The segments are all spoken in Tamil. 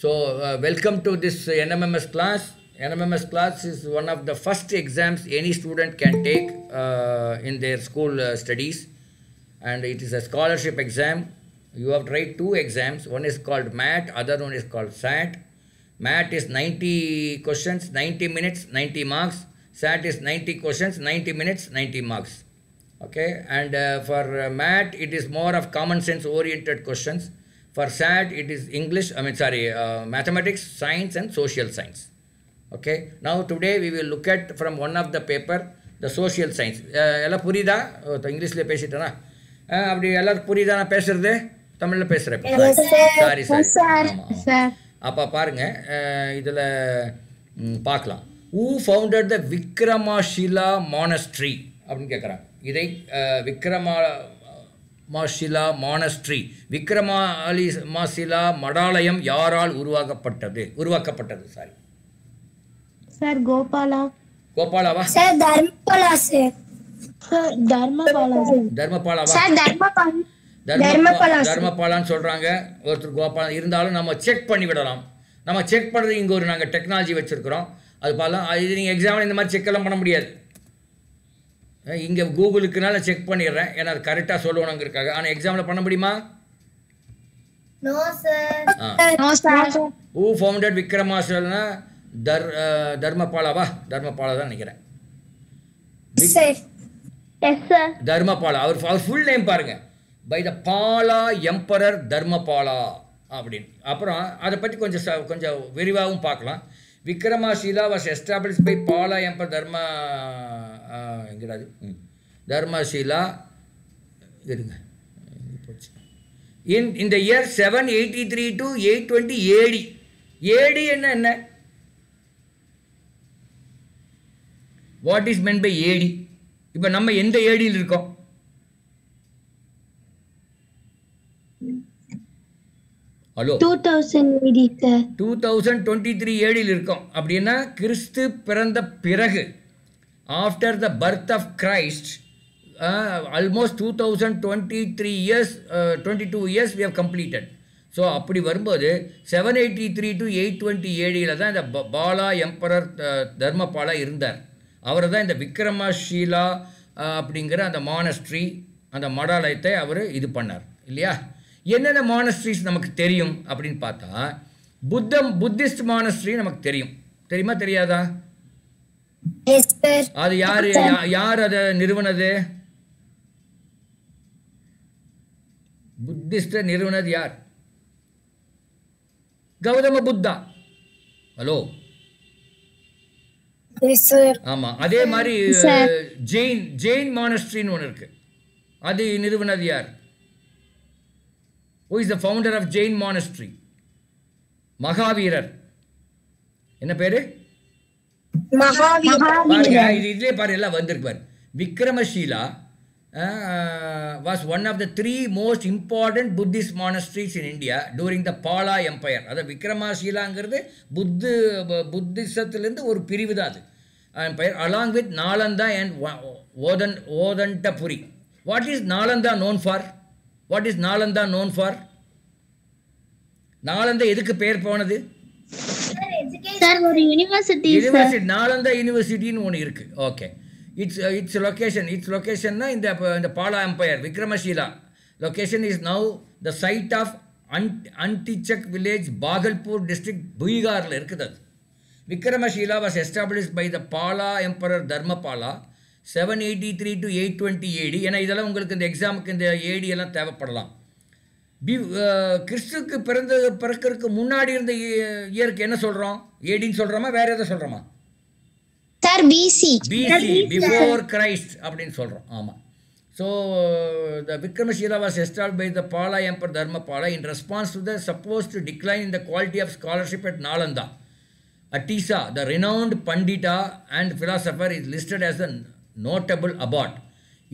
So, uh, welcome to this uh, NMMS class. NMMS class is one of the first exams any student can take uh, in their school uh, studies, and it is a scholarship exam. You have to write two exams. One is called MAT, other one is called SAT. MAT is 90 questions, 90 minutes, 90 marks. SAT is 90 questions, 90 minutes, 90 marks. Okay, and uh, for uh, MAT, it is more of common sense oriented questions. For SAT, it is English, I mean, sorry, uh, mathematics, science, and social science. Okay, now today we will look at from one of the paper, the social science. Uh, எல்லாம் புரியுதா இங்கிலீஷில் பேசிட்டேனா அப்படி எல்லாரும் புரியுதா நான் பேசுறது தமிழில் பேசுகிறேன் சாரி சாரி அப்போ பாருங்க இதில் பார்க்கலாம் ஊ ஃபவுண்டட் த விக்ரமாஷிலா மானஸ்ட்ரி அப்படின்னு கேட்குறாங்க இதை விக்ரமா மாஷிலா மானஸ்ட்ரி. விக்ரமா அலி மாசிலா மடாலயம் யாரால் உருவாக்கப்பட்டது? உருவாக்கப்பட்டது sorry. Sir Gopala. கோபாலாவா? Sir Dharmapala sir. Dharmapala sir. தர்மபாலாவா? Sir Dharmapala. தர்மபா தர்மபாலா. தர்மபாலான்னு சொல்கிறாங்க ஒருத்தர் கோபாலன் இருந்தாலும் நம்ம செக் பண்ணி விடலாம். நம்ம செக் பண்ணுறது இங்கே ஒரு நாங்கள் டெக்னாலஜி வச்சுருக்கிறோம். அது பார்க்கலாம் அது இது நீங்கள் எக்ஸாமில் இந்த மாதிரி செக் எல்லாம் பண்ண முடியாது. இங்கே கூகுளுக்குனால செக் பண்ணிடுறேன். ஏன்னா அது கரெக்டாக சொல்லணுங்கிறக்காக ஆனால் எக்ஸாமில் பண்ண முடியுமா? ஹூ ஃபவுண்டட் விக்ரமாசல்னா தர் தர்மபாலாவா தர்மபாலா தான் நினைக்கிறேன். தர்மபாலா அவர் அவர் ஃபுல் நேம் பாருங்க. By the Pala emperor Dharmapala அப்படின்னு. அப்புறம் அதை பற்றி கொஞ்சம் ச- கொஞ்சம் விரிவாகவும் பார்க்கலாம். Vikramashila was establish by Pala emperor தர்ம எங்கடாது. தர்மசீலா இருங்க. போச்சு. இன் இந்த year seven eighty three to eight twenty AD AD என்ன என்ன? What is meant by AD இப்போ நம்ம எந்த ஏடியில் இருக்கோம்? Hello two thousand twenty three ஏழில் இருக்கோம். அப்படின்னா கிறிஸ்து பிறந்த பிறகு after the birth of Christ almost two thousand twenty three years twenty two years we have completed so அப்படி வரும்போது seven eighty three to eight twenty ஏழில் தான் இந்த பாலா எம்பரர் தர்மபாலா இருந்தார். அவர் தான் இந்த விக்ரமஷீலா அப்படிங்கிற அந்த மானஸ்ட்ரி அந்த மடாலயத்தை அவர் இது பண்ணார். இல்லையா? என்னென்ன மானஸ்ட்ரிஸ் நமக்கு தெரியும் அப்படின்னு பார்த்தா புத்தம் புத்திஸ்ட் மானஸ்ட்ரி நமக்கு தெரியும். தெரியுமா தெரியாதா? அது யார்? யார் அதை நிறுவனது? புத்திஸ்ட நிறுவனது யார்? கௌதம புத்தா. ஹலோ ஆமாம் அதே மாதிரி ஜெயின் ஜெயின் மானஸ்ட்ரின்னு ஒன்று இருக்கு. அது நிறுவனது யார்? Who is the founder of Jain monastery மகாவீரர். என்ன பேரு? பாருங்க இதுலேயே பாரு எல்லாம் வந்திருக்கு பாரு. Vikramashila was one of the three most important Buddhist monasteries in India during the Pala empire அதாவது விக்ரமஷீலாங்கிறது புத்து புத்திசத்துலேருந்து ஒரு பிரிவு தான் அது. Empire along with Nalanda and ஓதன் Odantapuri what is Nalanda known for what is Nalanda known for Nalanda எதுக்கு பேர் போனது? சார் ஒரு யூனிவர்சிட்டி சார் யூனிவர்சிட்டி நாலந்தா யூனிவர்சிட்டின்னு ஒன்று இருக்கு. Okay it's it's location it's லொக்கேஷன்னா இந்த இந்த Pala empire Vikramashila location is now the site of and Antichak village Bhagalpur district பீகாரில் இருக்குது அது. Vikramashila was establish by the Pala emperor Dharmapala seven eighty three to eight twenty AD ஏன்னா இதெல்லாம் உங்களுக்கு இந்த எக்ஸாமுக்கு இந்த ஏடி எல்லாம் தேவைப்படலாம். பி கிறிஸ்துக்கு பிறந்த பிறக்கிறதுக்கு முன்னாடி இருந்த இயருக்கு என்ன சொல்கிறோம் ஏடின்னு சொல்கிறோமா வேற எதை சொல்கிறோமா sir BC BC before Christ அப்படின்னு சொல்கிறோம் ஆமாம் so the Vikramashila was establish by the Pala emperor Dharmapala in response to the suppose to decline in the quality of scholarship at Nalanda Atisa, the renowned Pandita and philosopher, is listed as a notable abbot.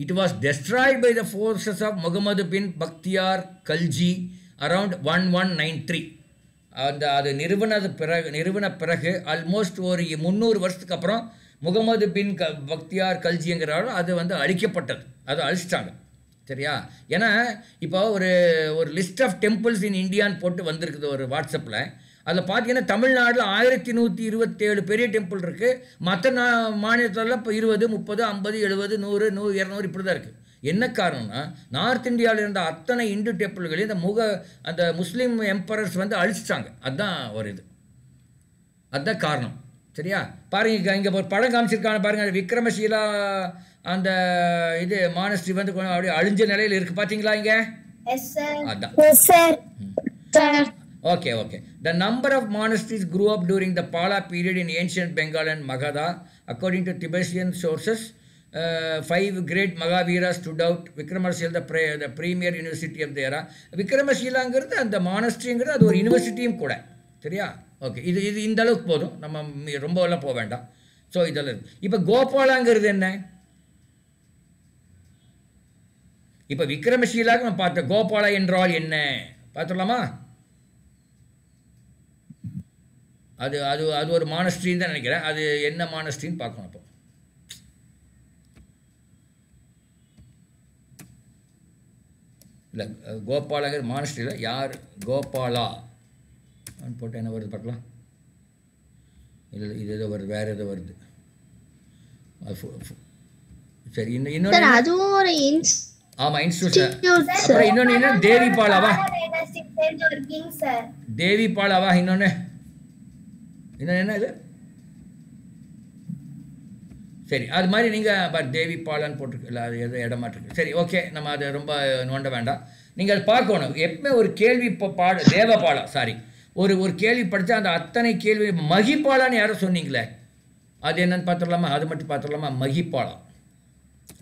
It was destroyed by the forces of Muhammad bin Bakhtiar Khalji around 1193. அந்த அது நிறுவனது பிறகு நிறுவன பிறகு ஆல்மோஸ்ட் ஒரு முந்நூறு வருஷத்துக்கு அப்புறம் முகமது பின் க பக்தியார் கல்ஜிங்கிறாலும் அது வந்து அழிக்கப்பட்டது. அது அழிச்சிட்டாங்க. சரியா? ஏன்னா இப்போ ஒரு ஒரு லிஸ்ட் ஆஃப் டெம்பிள்ஸ் இன் இந்தியான்னு போட்டு வந்திருக்குது ஒரு வாட்ஸ்அப்பில் அதில் பார்த்தீங்கன்னா தமிழ்நாட்டில் ஆயிரத்தி நூற்றி இருபத்தேழு பெரிய டெம்பிள் இருக்குது மற்ற நா மாநிலத்திலலாம் இப்போ இருபது முப்பது ஐம்பது எழுபது நூறு நூறு இரநூறு இப்படி தான் இருக்குது என்ன காரணம்னா நார்த் இந்தியாவில் இருந்த அத்தனை இந்து டெம்பிள்களையும் இந்த முக அந்த முஸ்லீம் எம்பரர்ஸ் வந்து அழிச்சிட்டாங்க. அதுதான் ஒரு இது. அதுதான் காரணம். சரியா? பாருங்க இங்கே ஒரு படம் காமிச்சிருக்காங்க பாருங்க. அந்த விக்ரமசீலா அந்த இது மானஸ்ட்ரி வந்து கொஞ்சம் அப்படியே அழிஞ்ச நிலையில் இருக்குது பார்த்தீங்களா இங்கே? எஸ் சார் அதான் yes sir sir Okay, okay. The number of monasteries grew up during the Pala period in ancient Bengal and Magadha. According to Tibetan sources, uh, five great Magaviras stood out. Vikramasila, the, pre- the premier university of the era. விக்ரமசீலாங்கிறது அந்த மானஸ்ட்ரிங்கிறது அது ஒரு யூனிவர்சிட்டியும் கூட சரியா ஓகே இது இது இந்த அளவுக்கு போதும் நம்ம மி- ரொம்ப எல்லாம் போக வேண்டாம் ஸோ இதெல்லாம் இருக்கு இப்போ கோபாலாங்கிறது என்ன இப்போ விக்ரமசீலாக்கு நம்ம பார்த்தோம் கோபாலா என்றால் என்ன பார்த்துடலாமா அது அது அது ஒரு மானஸ்ட்ரின்னு தான் நினைக்கிறேன். அது என்ன மானஸ்ட்ரின்னு பார்க்கணும் அப்போ. இல்லை கோபாலாங்கிறது மானஸ்ட்ரியில் யார்? கோபாலா. போட்டு என்ன வருது பார்க்கலாம். இல்லை இது ஏதோ வருது வேறு ஏதோ வருது. சரி இன்னும் இன்ஸ் ஆமாம். அப்புறம் இன்னொன்று என்ன? தேவி பாலாவா சேர்ந்த ஒரு கிங் சார். தேவி பாலாவா இன்னொன்று என்ன இது? சரி அது மாதிரி நீங்கள் பட் தேவி பாலன் போட்டிருக்கு அது எது இடமாட்டிருக்கு சரி ஓகே நம்ம அதை ரொம்ப நோண்ட வேண்டாம். நீங்கள் அதை பார்க்கணும். எப்பவுமே ஒரு கேள்வி இப்போ பாட பாடம் சாரி ஒரு ஒரு கேள்வி படித்தா அந்த அத்தனை கேள்வி மகிபாலான்னு யாரும் சொன்னீங்களே? அது என்னன்னு பார்த்துடலாமா? அது மட்டும் பார்த்துடலாமா? மகிபாலா.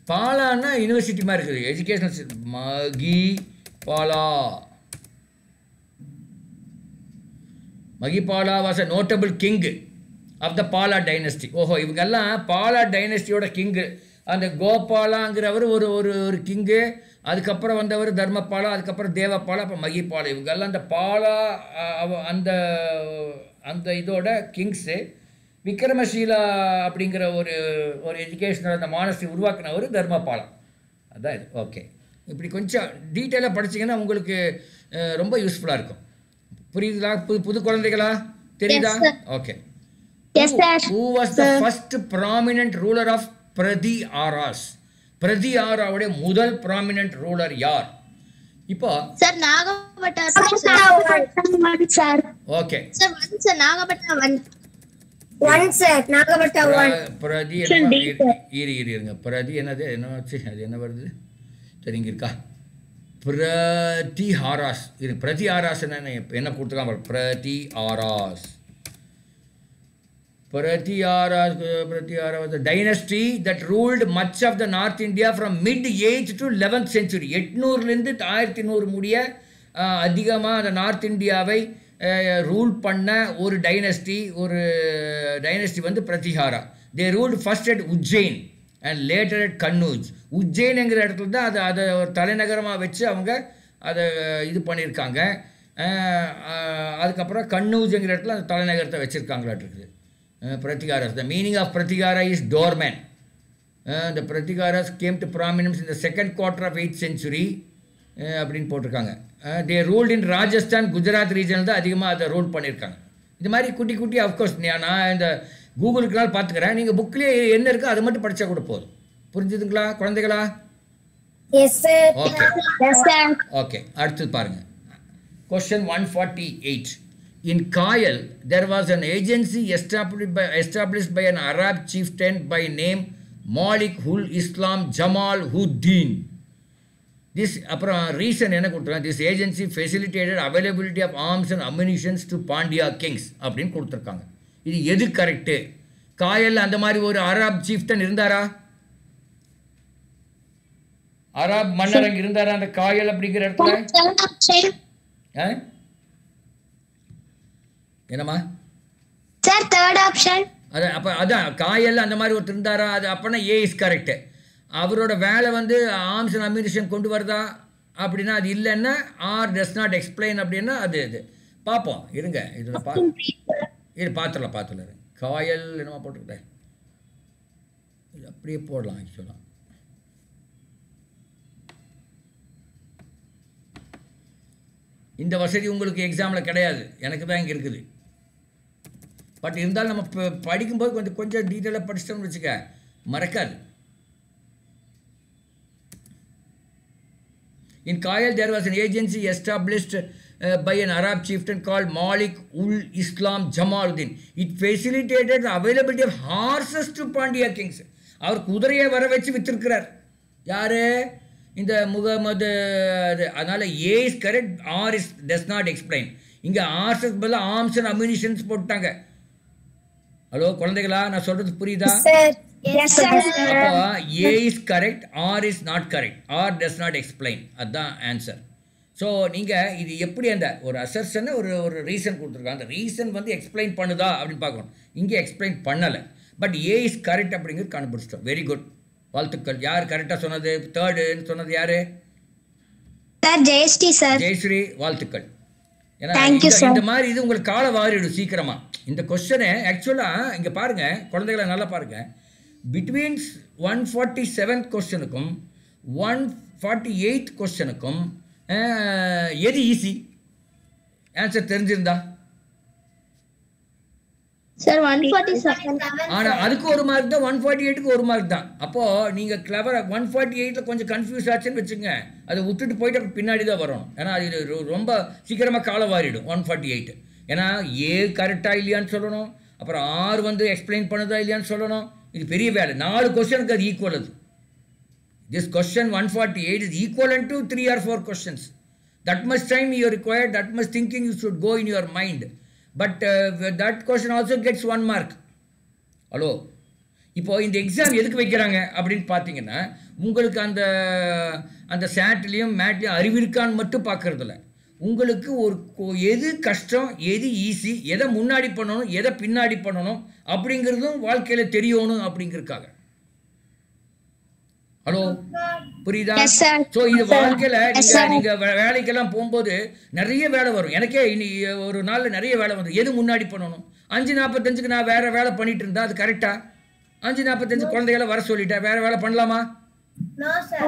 பாலான்னா யூனிவர்சிட்டி மாதிரி இருக்குது. Educational Mahi Bala Mahipala was a notable king of the Pala dynasty ஓஹோ இவங்கெல்லாம் பாலா டைனஸ்டியோட கிங்கு அந்த கோபாலாங்கிறவர் ஒரு ஒரு ஒரு கிங்கு அதுக்கப்புறம் வந்தவர் தர்மபாலா அதுக்கப்புறம் தேவபாலா அப்புறம் மகிபாலா. இவங்கெல்லாம் அந்த பாலா அந்த அந்த இதோட கிங்ஸு விக்ரமசீலா அப்படிங்கிற ஒரு ஒரு எஜுகேஷனல் அந்த மானஸ்டி உருவாக்குனவர் தர்மபாலா. அதான் இது. ஓகே இப்படி கொஞ்சம் டீட்டெயிலாக படிச்சீங்கன்னா உங்களுக்கு ரொம்ப யூஸ்ஃபுல்லாக இருக்கும். புரியுதுங்களா புது புது குழந்தைகளா? தெரியுதா. Okay who was the first prominent ruler of Pratiharas பிரதி ஆராவுடைய முதல் ப்ராமினன்ட் ரூலர் யார்? இப்போ sir Nagapattinam. Sir. Okay sir sir Nagapattinam பிரதி என்ன இரு இரு இருங்க. பிரதி என்னது? என்ன அது என்ன வருது? சரி பிரதிஹாராஸ். இது பிரதிஹாராஸ் என்ன என்ன கொடுத்துருக்காங்க பாரு. Pratiharas Pratiharas. Dynasty that ruled much of the north India from mid age to eleventh century எட்நூறுலேருந்து ஆயிரத்தி நூறு முடிய அதிகமாக அந்த நார்த் இந்தியாவை ரூல் பண்ண ஒரு டைனஸ்டி ஒரு டைனஸ்டி வந்து Pratihara. They ruled first at Ujjain and later at Kannauj உஜ்ஜைனுங்கிற இடத்துல தான் அதை அதை ஒரு தலைநகரமாக வச்சு அவங்க அதை இது பண்ணியிருக்காங்க. அதுக்கப்புறம் கண்ணூஜுங்கிற இடத்துல அந்த தலைநகரத்தை வச்சுருக்காங்களாட்டிருக்குது Pratiharas the meaning of Pratihara is doorman இந்த பிரதிகாரஸ் கேம் டு ப்ராமினன்ஸ் இந்த second quarter of eight century அப்படின்னு போட்டிருக்காங்க. They ruled in Rajasthan Gujarat ரீஜனில் தான் அதிகமாக அதை ரூல் பண்ணியிருக்காங்க. இந்த மாதிரி குட்டி குட்டி அஃப்கோர்ஸ் நான் இந்த கூகுளுக்குனால பார்த்துக்கிறேன். நீங்கள் புக்லேயே என்ன இருக்கோ அதை மட்டும் படித்தா கூட போதும். புரிஞ்சுதுங்களா குழந்தைகளா? ஓகே ஓகே அடுத்தது பாருங்க. Question one forty eight in Kayal there was an agency establish by established by an Arab chieftain by name Malik ul Islam Jamal uddin this அப்புறம் ரீசன் என்ன கொடுத்துருக்காங்க? This agency facilitated availability of arms and ammunitions to Pandya kings அப்படின்னு கொடுத்துருக்காங்க. இது எது கரெக்டு காயல் அந்த மாதிரி ஒரு அரப் chieftain இருந்தாரா? அரப் மன்னர் அங்க இருந்தாரா அந்த காயல் அப்படிங்கிற இடத்துல? என்னம்மா? சார் தேர்ட் ஆப்ஷன் அது அப்போ அதான் காயல் அந்த மாதிரி ஒருத்தர் இருந்தாரா? அது அப்போனா ஏ இஸ் கரெக்டு அவரோட வேலை வந்து ஆர்ம்ஸ் அண்ட் அம்யூனிஷன் கொண்டு வருதா? அப்படின்னா அது இல்லைன்னா ஆர் டஸ் நாட் எக்ஸ்பிளைன் அப்படின்னா அது இது. பார்ப்போம் இருங்க இதில் பா இது பார்த்துடலாம் பார்த்துடலாம் காயல் என்னமா போட்டுக்கிட்டேன் இது அப்படியே போடலாம் ஆக்சுவலாக இந்த வசதி உங்களுக்கு எக்ஸாமில் கிடையாது. எனக்கு தான் இங்கே இருக்குது. பட் இருந்தாலும் நம்ம இப்போ படிக்கும்போது கொஞ்சம் கொஞ்சம் டீட்டெயிலாக படிச்சிட்டோம்னு வச்சுக்க மறக்காது. In Kayal there agency an by an Arab chieftain called Malik ul Islam Jamaluddin. It facilitated the availability of horses to Pandya kings. அவர் குதிரையை வர வச்சு வித்திருக்கிறார் யாரு இந்த முகமது அது- அதனால ஏ is correct R is does not explain இங்கே ஆர்ஸஸ் பதிலாக ஆர்ம்ஸ் அண்ட் அம்யூனிஷன்ஸ் போட்டாங்க ஹலோ குழந்தைகளா நான் சொல்றது புரியுதா Sir. Yes, sir. அப்போ A is correct R is not correct R does not explain அதுதான் ஆன்சர் ஸோ நீங்கள் இது எப்படி அந்த ஒரு அசர்ஷனை ஒரு ஒரு ரீசன் கொடுத்துருக்காங்க அந்த ரீசன் வந்து எக்ஸ்பிளைன் பண்ணுதா அப்படின்னு பார்க்கணும். இங்கே எக்ஸ்பிளைன் பண்ணலை. பட் ஏ இஸ் கரெக்ட் அப்படிங்கிறது கண்டுபிடிச்சிட்டோம். வெரி குட் வாழ்த்துக்கள். யார் கரெக்டாக சொன்னது? தேர்டுன்னு சொன்னது யாரு? Sir Jayashree sir. ஜெயஸ்ரீ வாழ்த்துக்கள். ஏன்னா இந்த- மாதிரி இது உங்களுக்கு கால வாரிடும் சீக்கிரமா. இந்த கொஸ்டனை ஆக்சுவலாக இங்கே பாருங்க. குழந்தைகளை நல்லா பாருங்க. பிட்வீன் ஒன் ஃபார்ட்டி செவன்த் கொஸ்டனுக்கும் ஒன் ஃபார்ட்டி எயித் கொஸ்டனுக்கும் எது ஈஸி ஆன்சர் தெரிஞ்சிருந்தா? ஆனால் அதுக்கு ஒரு மார்க் தான் ஒன் ஃபார்ட்டி எயிட்டுக்கு ஒரு மார்க் தான். அப்போது நீங்கள் கிளவராக ஒன் ஃபார்ட்டி எயிட்டில் கொஞ்சம் கன்ஃபியூஸ் ஆச்சுன்னு வச்சுங்க அதை விட்டுட்டு போயிட்டு பின்னாடி தான் வரணும். ஏன்னா இது ரொம்ப சீக்கிரமாக காலம் வாரிடும் ஒன் ஃபார்ட்டி எயிட் ஏன்னா ஏ கரெக்டாக இல்லையான்னு சொல்லணும். அப்புறம் ஆர் வந்து எக்ஸ்பிளைன் பண்ணுதா இல்லையான்னு சொல்லணும். இது பெரிய வேலை. நாலு கொஸ்டினுக்கு அது ஈக்குவல் அது. This question 148 is equivalent to three or four questions. That much time you require that much thinking you should go in your mind. But uh, that question also gets one mark. Hello இப்போ இந்த எக்ஸாம் எதுக்கு வைக்கிறாங்க அப்படின்னு பார்த்தீங்கன்னா உங்களுக்கு அந்த அந்த சேட்லேயும் மேட்லேயும் அறிவு இருக்கான்னு மட்டும் பார்க்கறதில்ல. உங்களுக்கு ஒரு எது கஷ்டம் எது ஈஸி எதை முன்னாடி பண்ணணும் எதை பின்னாடி பண்ணணும் அப்படிங்கிறதும் வாழ்க்கையில் தெரியணும் அப்படிங்கிறதுக்காக. ஹலோ புரியுதா. ஸோ இது. வாழ்க்கையில் Yes, நீங்க sir. நீங்க வே- வேலைக்கெல்லாம் போகும்போது நிறைய வேலை வரும். எனக்கே இனி ஒரு நாள்ல நிறைய வேலை வந்து எது முன்னாடி பண்ணணும்? அஞ்சு நாற்பத்தஞ்சுக்கு நான் வேற வேலை பண்ணிட்டு இருந்தா அது கரெக்டா அஞ்சு நாற்பத்தஞ்சு குழந்தைகளை வர சொல்லிட்டேன். வேற வேலை பண்ணலாமா?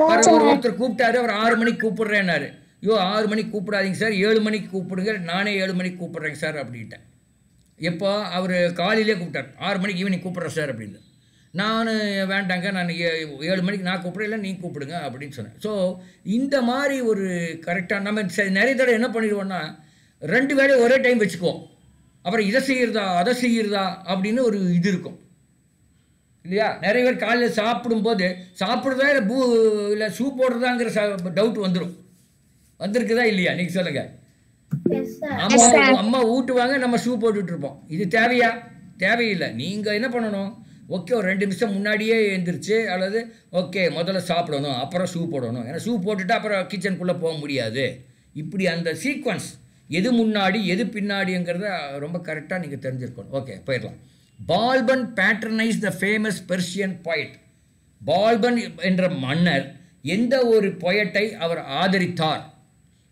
ஒருத்தர் கூப்பிட்டாரு அவர் ஆறு மணிக்கு கூப்பிடுறேன்னாரு. ஐயோ ஆறு மணிக்கு கூப்பிடாதீங்க சார். ஏழு மணிக்கு கூப்பிடுங்க நானே ஏழு மணிக்கு கூப்பிடுறேங்க சார் அப்படின்ட்டேன். எப்போ? அவர் காலையிலே கூப்பிட்டார். ஆறு மணிக்கு ஈவினிங் கூப்பிட்றேன் சார் அப்படின்னு நான் வேண்டாங்க நான் ஏ- ஏழு மணிக்கு நான் கூப்பிட்றேன் இல்லை நீ கூப்பிடுங்க அப்படின்னு சொன்னேன். ஸோ இந்த மாதிரி ஒரு கரெக்டாக நம்ம சரி, நிறைய தடவை என்ன பண்ணிடுவோம்னா ரெண்டு வேலையும் ஒரே டைம் வச்சுக்குவோம். அப்புறம் இதை செய்கிறதா அதை செய்கிறதா அப்படின்னு ஒரு இது இருக்கும். இல்லையா? நிறைய பேர் காலையில் சாப்பிடும்போது சாப்பிட்றதா இல்லை பூ இல்லை சூப் போடுறதாங்கிற டவுட் வந்துடும் வந்திருக்குதா இல்லையா? நீங்கள் சொல்லுங்கள். அம்மா அம்மா ஊட்டுவாங்க நம்ம ஷூ போட்டுட்டு இருப்போம். இது தேவையா? தேவையில்லை. நீங்கள் என்ன பண்ணணும்? ஓகே ஒரு ரெண்டு நிமிஷம் முன்னாடியே எழுந்திரிச்சு அல்லது ஓகே முதல்ல சாப்பிடணும் அப்புறம் ஷூ போடணும். ஏன்னா ஷூ போட்டுட்டு அப்புறம் கிச்சனுக்குள்ளே போக முடியாது. இப்படி அந்த சீக்வன்ஸ் எது முன்னாடி எது பின்னாடிங்கிறத ரொம்ப கரெக்டாக நீங்கள் தெரிஞ்சிருக்கணும். ஓகே போயிடலாம். Balban patronised the famous Persian poet. Balban என்ற மன்னர் எந்த ஒரு பொயட்டை அவர் ஆதரித்தார்?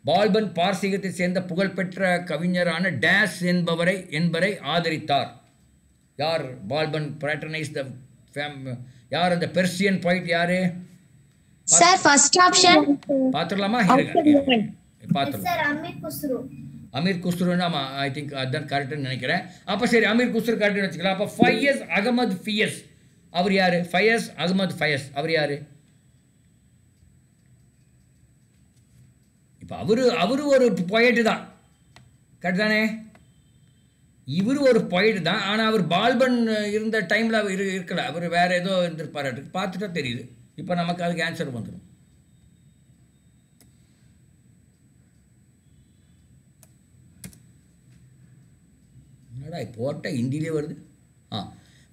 பால்பன் பார்சிகத்தை சேர்ந்த புகழ்பெற்ற கவிஞரான டேஸ் என்பவரை என்பரை ஆதரித்தார். யார் பால்பன் பேட்டர்னைஸ் த ஃபேம் யார் அந்த பெர்சியன் poet யாரு? Sir first option Amit Kusru. Amir குஸ்ருன்னு ஆமாம் ஐ திங்க் அதுதான் கரெக்டுன்னு நினைக்கிறேன். அப்போ சரி அமீர் குஸ்ரு கரெக்டுன்னு வச்சுக்கலாம். அப்போ ஃபையஸ் அகமது ஃபியஸ் அவர் யார்? ஃபயஸ் அகமது ஃபயஸ் அவர் யார்? இப்போ அவரு அவரு ஒரு பொயட்டு தான். கரெக்ட் தானே? இவர் ஒரு பொயட்டு தான். ஆனால் அவர் பால்பன் இருந்த டைமில் அவர் இரு இருக்கல. அவர் வேற ஏதோ இருந்திருப்பாரு. பார்த்துட்டா தெரியுது. இப்போ நமக்கு அதுக்கு ஆன்சர் வந்துடும் என்னடா போட்ட ஹிந்திலே வருது? ஆ.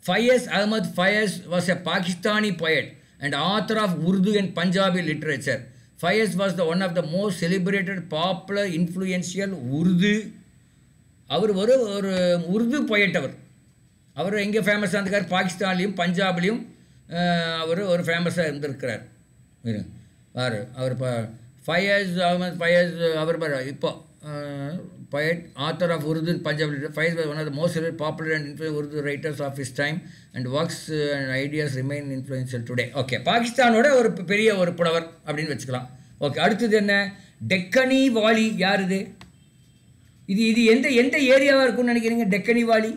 Faiz Ahmad Faiz was a Pakistani poet and author of Urdu and Punjabi literature Faiz was the one of the most celebrated popular influential Urdu அவர் ஒரு ஒரு உருது poet அவர். அவர் எங்கே ஃபேமஸாக இருந்திருக்கார்? பாகிஸ்தான்லேயும் பஞ்சாப்லேயும் அவர் ஒரு ஃபேமஸாக இருந்திருக்கிறார். பாரு அவர் இப்போ ஃபயஸ் அஹமத் ஃபயஸ் அவர் பாரு இப்போ poet author of Urdu Punjab Faiz one of the most popular and influential Urdu writers of his time and works and ideas remain influential today okay பாகிஸ்தானோட ஒரு பெரிய ஒரு புலவர் அப்படின்னு வச்சுக்கலாம். ஓகே அடுத்தது என்ன? டெக்கனி வாலி யார் இது? இது இது எந்த எந்த ஏரியாவாக இருக்கும்னு நினைக்கிறீங்க? டெக்கனி வாலி?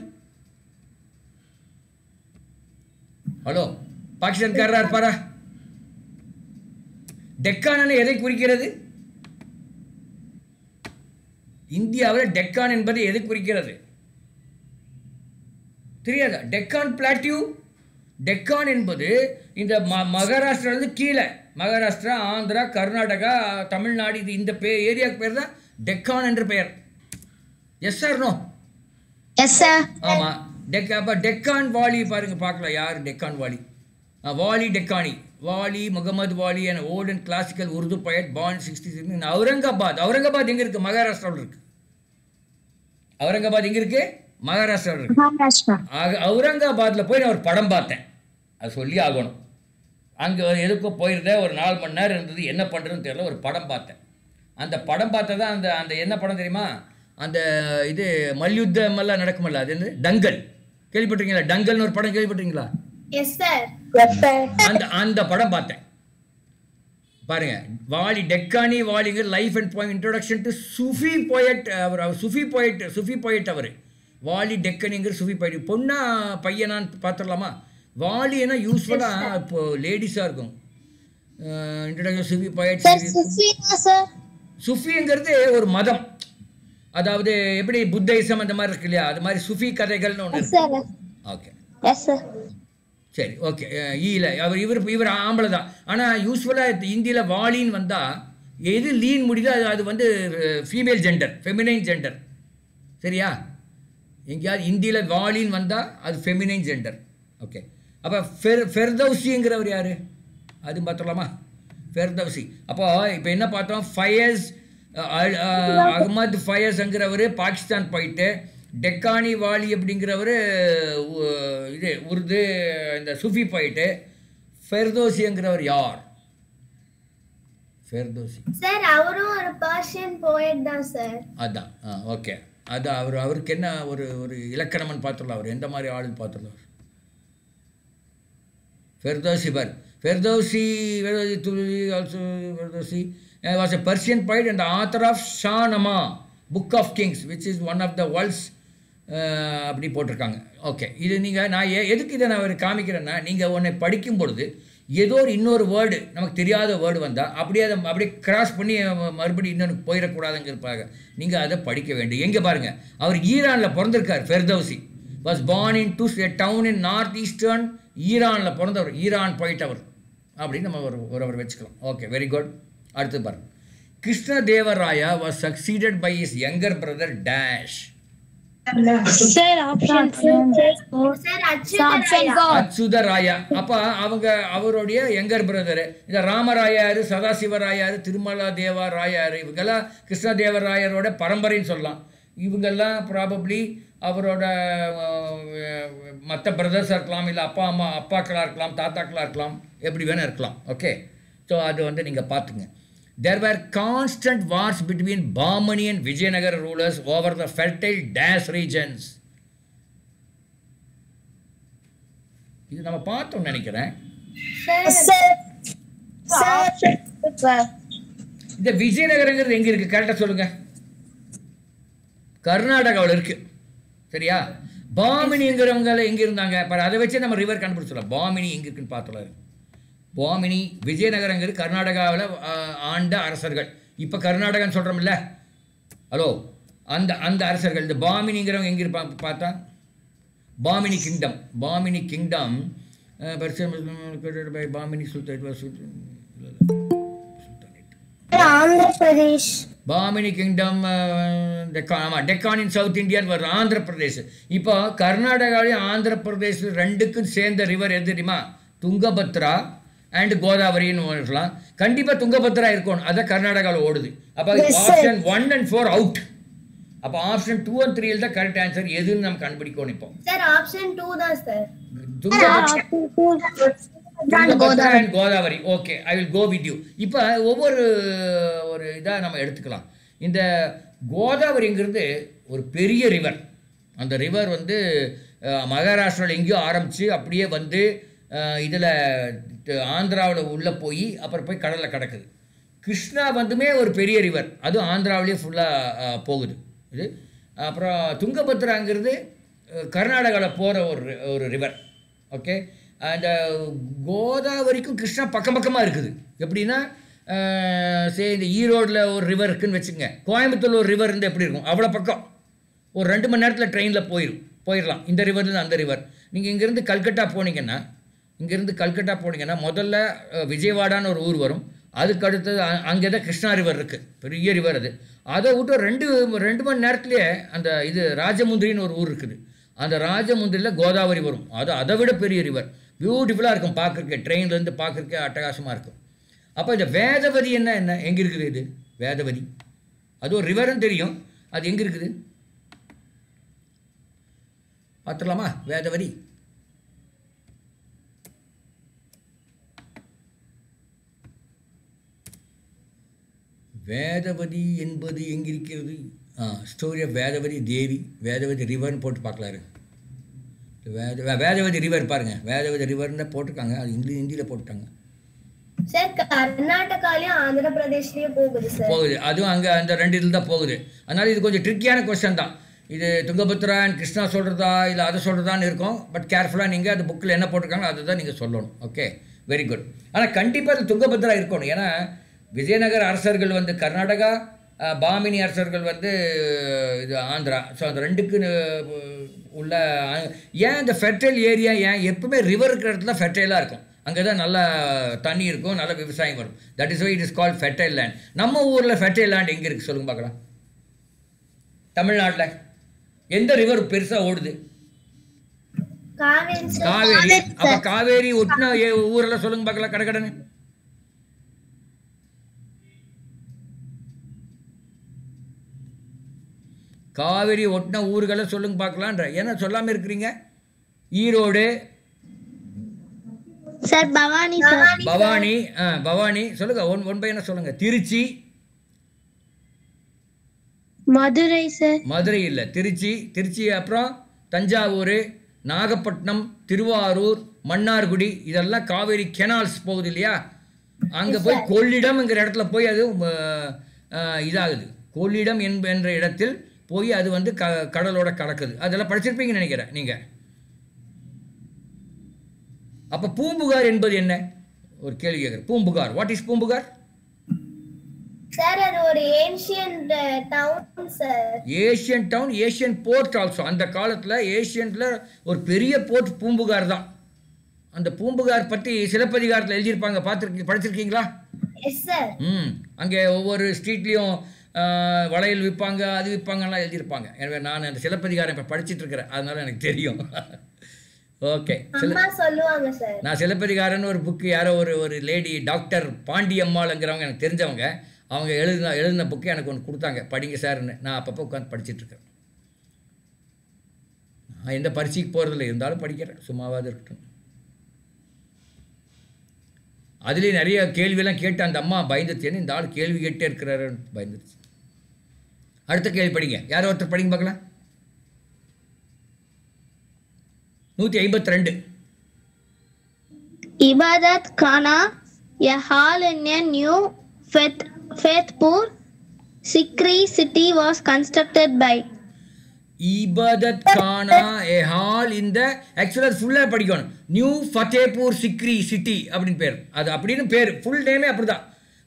ஹலோ பாகிஸ்தான்காரரா இருப்பாரா? டெக்கான் எதை குறிக்கிறது? இந்தியாவில் டெக்கான் என்பது எதை குறிக்கிறது? தெரியாதா? டெக்கான் பிளாட்டியூ டெக்கான் என்பது இந்த ம மகாராஷ்டிராலேருந்து கீழே. மகாராஷ்டிரா ஆந்திரா கர்நாடகா தமிழ்நாடு இது இந்த பே ஏரியாவுக்கு பேர் தான் டெக்கான் என்று பெயர். Yes sir no yes sir ஆமாம் டெக் அப்போ டெக்கான் வாலி பாருங்க பார்க்கலாம் யார் Deccan Wali? Wali Deccani. Wali Muhammad Wali and old and classical Urdu poet born sixty six Aurangabad. Aurangabad எங்கே இருக்குது மகாராஷ்டிராவில் இருக்குது அவுரங்காபாத் எங்கே இருக்குது மகாராஷ்டிராவில் மகாராஷ்டிரா. ஆக அவுரங்காபாத்தில் போய் நான் ஒரு படம் பார்த்தேன். அது சொல்லி ஆகணும். அங்கே எதுக்கோ போயிருந்தேன் ஒரு நாலு மணி நேரம் இருந்தது. என்ன பண்ணுறதுன்னு தெரியல ஒரு படம் பார்த்தேன். அந்த படம் பார்த்ததா அந்த அந்த என்ன படம் தெரியுமா? அந்த இது மல்யுத்தம் எல்லாம் நடக்குமல்ல அது என்ன டங்கல் கேள்விப்பட்டிருக்கீங்களா? டங்கல்னு ஒரு படம் கேள்விப்பட்டிருக்கீங்களா? எஸ் சார் அந்த அந்த படம் பார்த்தேன். பாருங்க Wali Deccani வாலிங்கிற life and poem introduction to Sufi poet அவர் அவர் சுஃபி போயட் சுஃபி போயட் அவர். வாலி டெக்கனிங்கிற சுஃபி போயட் பொண்ணா பையனான்னு பார்த்துடலாமா? வாலினா யூஸ்வலாக இப்போ லேடிஸாக இருக்கும். இன்ட்ரோடக்ஷன் சுஃபி போயட் சுஃபிங்கிறது ஒரு மதம். அதாவது எப்படி புத்திசம் அந்த மாதிரி இருக்கு இல்லையா? அது மாதிரி சுஃபி கதைகள்னு ஒன்று ஓகே சார் ஓகே ஈல அவர் இவர் இவர் ஆம்பளை தான். ஆனால் யூஸ்வலாக இந்தியில் வாலின்னு வந்தால் எது லீன் முடியுதோ அது அது வந்து ஃபீமேல் ஜெண்டர் ஃபெமினைன் ஜெண்டர் சரியா? எங்கேயாவது இந்தியில் வாலின்னு வந்தால் அது ஃபெமினைன் ஜெண்டர் ஓகே அப்போ ஃபெர் ஃபெர்தௌசிங்கிறவர் யார்? அது பார்த்துடலாமா ஃபெர்தௌசி. அப்போ இப்போ என்ன பார்த்தோம்? ஃபயஸ் அகமது ஃபயஸ்ங்கிறவர் பாகிஸ்தான் போயிட்டு டெக்கானி வாலி அப்படிங்கிறவர் இது உருது இந்த சுஃபி போயிட்டு ஃபெர்தோசிங்கிறவர் யார்? ஃபெர்தோசி. சார் அவரும் ஒரு பர்ஷியன் போயட் தான் சார். அதான் ஓகே. அதான் அவர் அவருக்கு என்ன ஒரு ஒரு இலக்கணம்னு பார்த்துடலாம் அவர்? எந்த மாதிரி ஆளுன்னு பார்த்துடலாம் ஃபெர்தோசி பர். ஃபெர்தோசி Ferdowsi துலி also Ferdowsi. Was a Persian poet and the author of Shahnameh book of kings which is one of the world's அப்படி போட்டிருக்காங்க. ஓகே இது நீங்கள் நான் ஏ எதுக்கு இதை நான் அவர் காமிக்கிறேன்னா நீங்கள் உன்னை படிக்கும் பொழுது ஏதோ ஒரு இன்னொரு வேர்டு நமக்கு தெரியாத வேர்டு வந்தால் அப்படியே அதை அப்படியே கிராஸ் பண்ணி மறுபடியும் இன்னொன்று போயிடக்கூடாதுங்கிறப்பாங்க நீங்கள் அதை படிக்க வேண்டும் எங்கே பாருங்கள் அவர் ஈரானில் பிறந்திருக்கார் Ferdowsi was born in to a town in north eastern ஈரானில் பிறந்தவர். ஈரான் போயிட்டவர். அப்படின்னு நம்ம ஒரு ஒரு அவர் வச்சுக்கலாம். ஓகே வெரி குட் அடுத்து பாருங்க. Krishnadevaraya was succeeded by his younger brother dash Achyutaraya Achyutaraya. அப்போ அவங்க அவருடைய யங்கர் பிரதர் இந்த ராமராயாரு சதாசிவராயாரு திருமலா தேவா ராயாரு இவங்கெல்லாம் கிருஷ்ணதேவராயரோட பரம்பரைன்னு சொல்லலாம். இவங்கெல்லாம் ப்ராபப்ளி அவரோட மற்ற பிரதர்ஸாக இருக்கலாம் இல்லை அப்பா அம்மா அப்பாக்களாக இருக்கலாம் தாத்தாக்களாக இருக்கலாம் எப்படி வேணால் இருக்கலாம். ஓகே ஸோ அது வந்து நீங்கள் பார்த்துங்க. There were constant wars between Bahmani and Vijayanagara rulers over the fertile dash regions. இது நம்ம பார்த்தோம்னு நினைக்கிறேன். இந்த விஜயநகரங்கிறது எங்க இருக்கு? கரெக்டா சொல்லுங்க. கர்நாடகாவில் இருக்கு. சரியா? பாமினிங்கிறவங்க எங்க இருந்தாங்க? அதை வச்சு நம்ம ரிவர் கண்டுபிடிச்சிடலாம். பாமினி எங்க இருக்குன்னு பார்த்தோம் பாமினி விஜயநகரங்கிறது கர்நாடகாவில் ஆண்ட அரசர்கள் இப்போ கர்நாடகான்னு சொல்கிறோம்ல ஹலோ அந்த அந்த அரசர்கள் இந்த பாமினிங்கிறவங்க எங்கே இருப்பா பார்த்தா Bahmani kingdom Bahmani kingdom Bahmani sultan Bahmani kingdom Deccan ஆமாம் டெக்கான் இன் சவுத் இந்தியான்னு வரும் ஆந்திர பிரதேஷ் இப்போ கர்நாடகாவிலையும் ஆந்திர பிரதேஷ் ரெண்டுக்கும் சேர்ந்த ரிவர் எது தெரியுமா? துங்கபத்ரா அண்ட் கோதாவரின்னு இருக்கலாம் கண்டிப்பாக துங்கபத்ரா இருக்கணும். அதான் கர்நாடகாவில் ஓடுது. அப்போ option one and four out அப்போ ஆப்ஷன் டூ அண்ட் த்ரீயில் தான் கரெக்ட் ஆன்சர் எதுன்னு நம்ம கண்டுபிடிக்கணும் இப்போ. சார் ஆப்ஷன் டூ தான் sir Tungabhadra. And Godavari okay I will go with you இப்போ ஒவ்வொரு ஒரு இதாக நம்ம எடுத்துக்கலாம். இந்த கோதாவரிங்கிறது ஒரு பெரிய ரிவர் அந்த ரிவர் வந்து மகாராஷ்டிராவில் எங்கேயோ ஆரம்பித்து அப்படியே வந்து இதில் ஆந்திராவில் உள்ளே போய் அப்புறம் போய் கடலில் கிடக்குது. கிருஷ்ணா வந்துமே ஒரு பெரிய ரிவர் அதுவும் ஆந்திராவிலே ஃபுல்லாக போகுது. இது. அப்புறம் துங்கபத்ராங்கிறது கர்நாடகாவில் போகிற ஒரு ஒரு ரிவர் ஓகே அந்த கோதாவரிக்கும் கிருஷ்ணா பக்கம் பக்கமாக இருக்குது. எப்படின்னா சரி இந்த ஈரோடில் ஒரு ரிவர் இருக்குதுன்னு வச்சுங்க கோயம்புத்தூர் ஒரு ரிவர் இருந்தால் எப்படி இருக்கும்? அவ்வளோ பக்கம். ஒரு ரெண்டு மணி நேரத்தில் ட்ரெயினில் போயிடும் போயிடலாம் இந்த ரிவர்லேருந்து அந்த ரிவர் நீங்கள் இங்கேருந்து கல்கட்டா போனீங்கன்னா இங்கேருந்து கல்கட்டா போனீங்கன்னா முதல்ல விஜயவாடான்னு ஒரு ஊர் வரும். அதுக்கு அடுத்தது அங்கே தான் கிருஷ்ணா ரிவர் இருக்குது பெரிய ரிவர் அது. அதை விட்டு ரெண்டு ரெண்டு மணி நேரத்துலேயே அந்த இது ராஜமுந்திரின்னு ஒரு ஊர் இருக்குது. அந்த ராஜமுந்திரியில் கோதாவரி வரும். அது அதை விட பெரிய ரிவர். பியூட்டிஃபுல்லாக இருக்கும் பார்க்குறக்கே ட்ரெயின்லேருந்து பார்க்குறக்கே அட்டகாசமாக இருக்கும். அப்போ இந்த வேதவதி என்ன என்ன? எங்கே இருக்குது இது? வேதவதி. அது ஒரு ரிவர்னு தெரியும். அது எங்கே இருக்குது? பார்த்துடலாமா? வேதவதி. வேதவதி என்பது எங்கிருக்கிறது? ஆ ஸ்டோரி ஆஃப் வேதவதி தேவி வேதவதி ரிவர்னு போட்டு பார்க்கலாரு. வேத வேதவதி ரிவர் பாருங்க. வேதவதி ரிவர்னு போட்டிருக்காங்க. அது இங்கிலீஷ் ஹிந்தியில் போட்டுட்டாங்க. சார் கர்நாடகாலயும் ஆந்திர பிரதேஷ்லயும் போகுது சார். போகுது. அதுவும் அங்கே அந்த ரெண்டு இதில் தான் போகுது. அதனால் இது கொஞ்சம் ட்ரிக்கியான கொஸ்டின் தான். இது துங்கபத்ரா அண்ட் கிருஷ்ணா சொல்கிறதா இல்லை அதை சொல்கிறதான்னு இருக்கும். பட் கேர்ஃபுல்லாக நீங்கள் அந்த புக்கில் என்ன போட்டிருக்காங்களோ அதை தான் நீங்கள் சொல்லணும். ஓகே வெரி குட் ஆனால் கண்டிப்பாக அது துங்கபத்ரா இருக்கணும். ஏன்னா விஜயநகர அரசர்கள் வந்து கர்நாடகா பாமினி அரசர்கள் வந்து இது ஆந்திரா. ஸோ அந்த ரெண்டுக்கு உள்ள ஏன் இந்த ஃபெர்டைல் ஏரியா ஏன் எப்பவுமே ரிவர் இருக்கிற இடத்துல ஃபெர்டைலாக இருக்கும். அங்கே தான் நல்ல தண்ணி இருக்கும் நல்ல விவசாயம் வரும். That is why it is called fertile land நம்ம ஊரில் ஃபெர்டைல் லேண்ட் எங்கே இருக்குது சொல்லுங்க பார்க்கலாம். தமிழ்நாட்டில். எந்த ரிவர் பெருசாக ஓடுது? காவேரி. அப்போ காவேரி ஒட்டின ஊரெல்லாம் சொல்லுங்க பார்க்கலாம் கடகடன்னு. காவேரி ஒட்டின ஊர்களை சொல்லுங்க பார்க்கலான்ற. ஏன்னா சொல்லாமல் இருக்கிறீங்க? Erode. Sir Bhavani sir. Bhavani ஆ பவானி. சொல்லுங்க ஒன் ஒன் பையனை சொல்லுங்க. திருச்சி. மதுரை சார். மதுரை இல்லை திருச்சி. திருச்சி அப்புறம் தஞ்சாவூர் நாகப்பட்டினம் திருவாரூர் மன்னார்குடி. இதெல்லாம் காவேரி கெனால்ஸ் போகுது இல்லையா? அங்கே போய் கொள்ளிடம்ங்கிற இடத்துல போய் அது இதாகுது. கொள்ளிடம் என்ப என்ற இடத்தில் போய் அது வந்து க கடலோட கலக்குது. அதெல்லாம் படிச்சிருப்பீங்கன்னு நினைக்கிறேன் நீங்கள் அப்போ பூம்புகார் என்பது என்ன? ஒரு கேள்வி கேட்குறேன் Poompuhar. What is Poompuhar? Sir அது ஒரு ancient town sir Asian town Asian port also அந்த காலத்தில் ஏஷியன்ல ஒரு பெரிய போர்ட் பூம்புகார் தான். அந்த பூம்புகார் பற்றி சிலப்பதிகாரத்தில் எழுதியிருப்பாங்க. பார்த்துருக்கீங்க படிச்சிருக்கீங்களா? எஸ் சார் ம். அங்கே ஒவ்வொரு ஸ்ட்ரீட்லேயும் வளையல் விற்பாங்க அது விற்பாங்கலாம் எழுதியிருப்பாங்க. எனவே நான் அந்த சிலப்பதிகாரம் இப்போ படிச்சிட்டு இருக்கிறேன் அதனால எனக்கு தெரியும். ஓகே சொல்லுவாங்க சார் நான் சிலப்பதிகாரன்னு ஒரு புக்கு யாரோ ஒரு ஒரு லேடி டாக்டர் பாண்டியம்மாளுங்கிறவங்க எனக்கு தெரிஞ்சவங்க அவங்க எழுதின எழுதின புக்கு எனக்கு ஒன்று கொடுத்தாங்க. படிங்க சார்னு நான் அப்பப்போ உட்காந்து படிச்சிட்டு இருக்கேன் நான் எந்த பரீட்சைக்கு போகிறதில்ல இருந்தாலும் படிக்கிறேன். சும்மாவாது இருக்கட்டும். அதுலேயும் நிறைய கேள்வியெல்லாம் கேட்டு அந்த அம்மா பயந்துருச்சேன்னு இந்த ஆள் கேள்வி கேட்டே இருக்கிறாருன்னு பயந்துருச்சு. அடுத்த கேள்வி படிங்க. யாரோ ஒருத்தர் படிங்க பார்க்கலாம். நூற்றி ஐம்பத்தி ரெண்டு Ibadat Khana, a hall in a new Faith, Faithpur Sikri city was constructed by Ibadat Khana a hall இந்த ஆக்சுவலாக ஃபுல்லாக படிக்கணும். நியூ ஃபத்தேபூர் சிக்ரி சிட்டி அப்படின்னு பேர். அது அப்படின்னு பேர். ஃபுல் நேமே அப்படிதான்.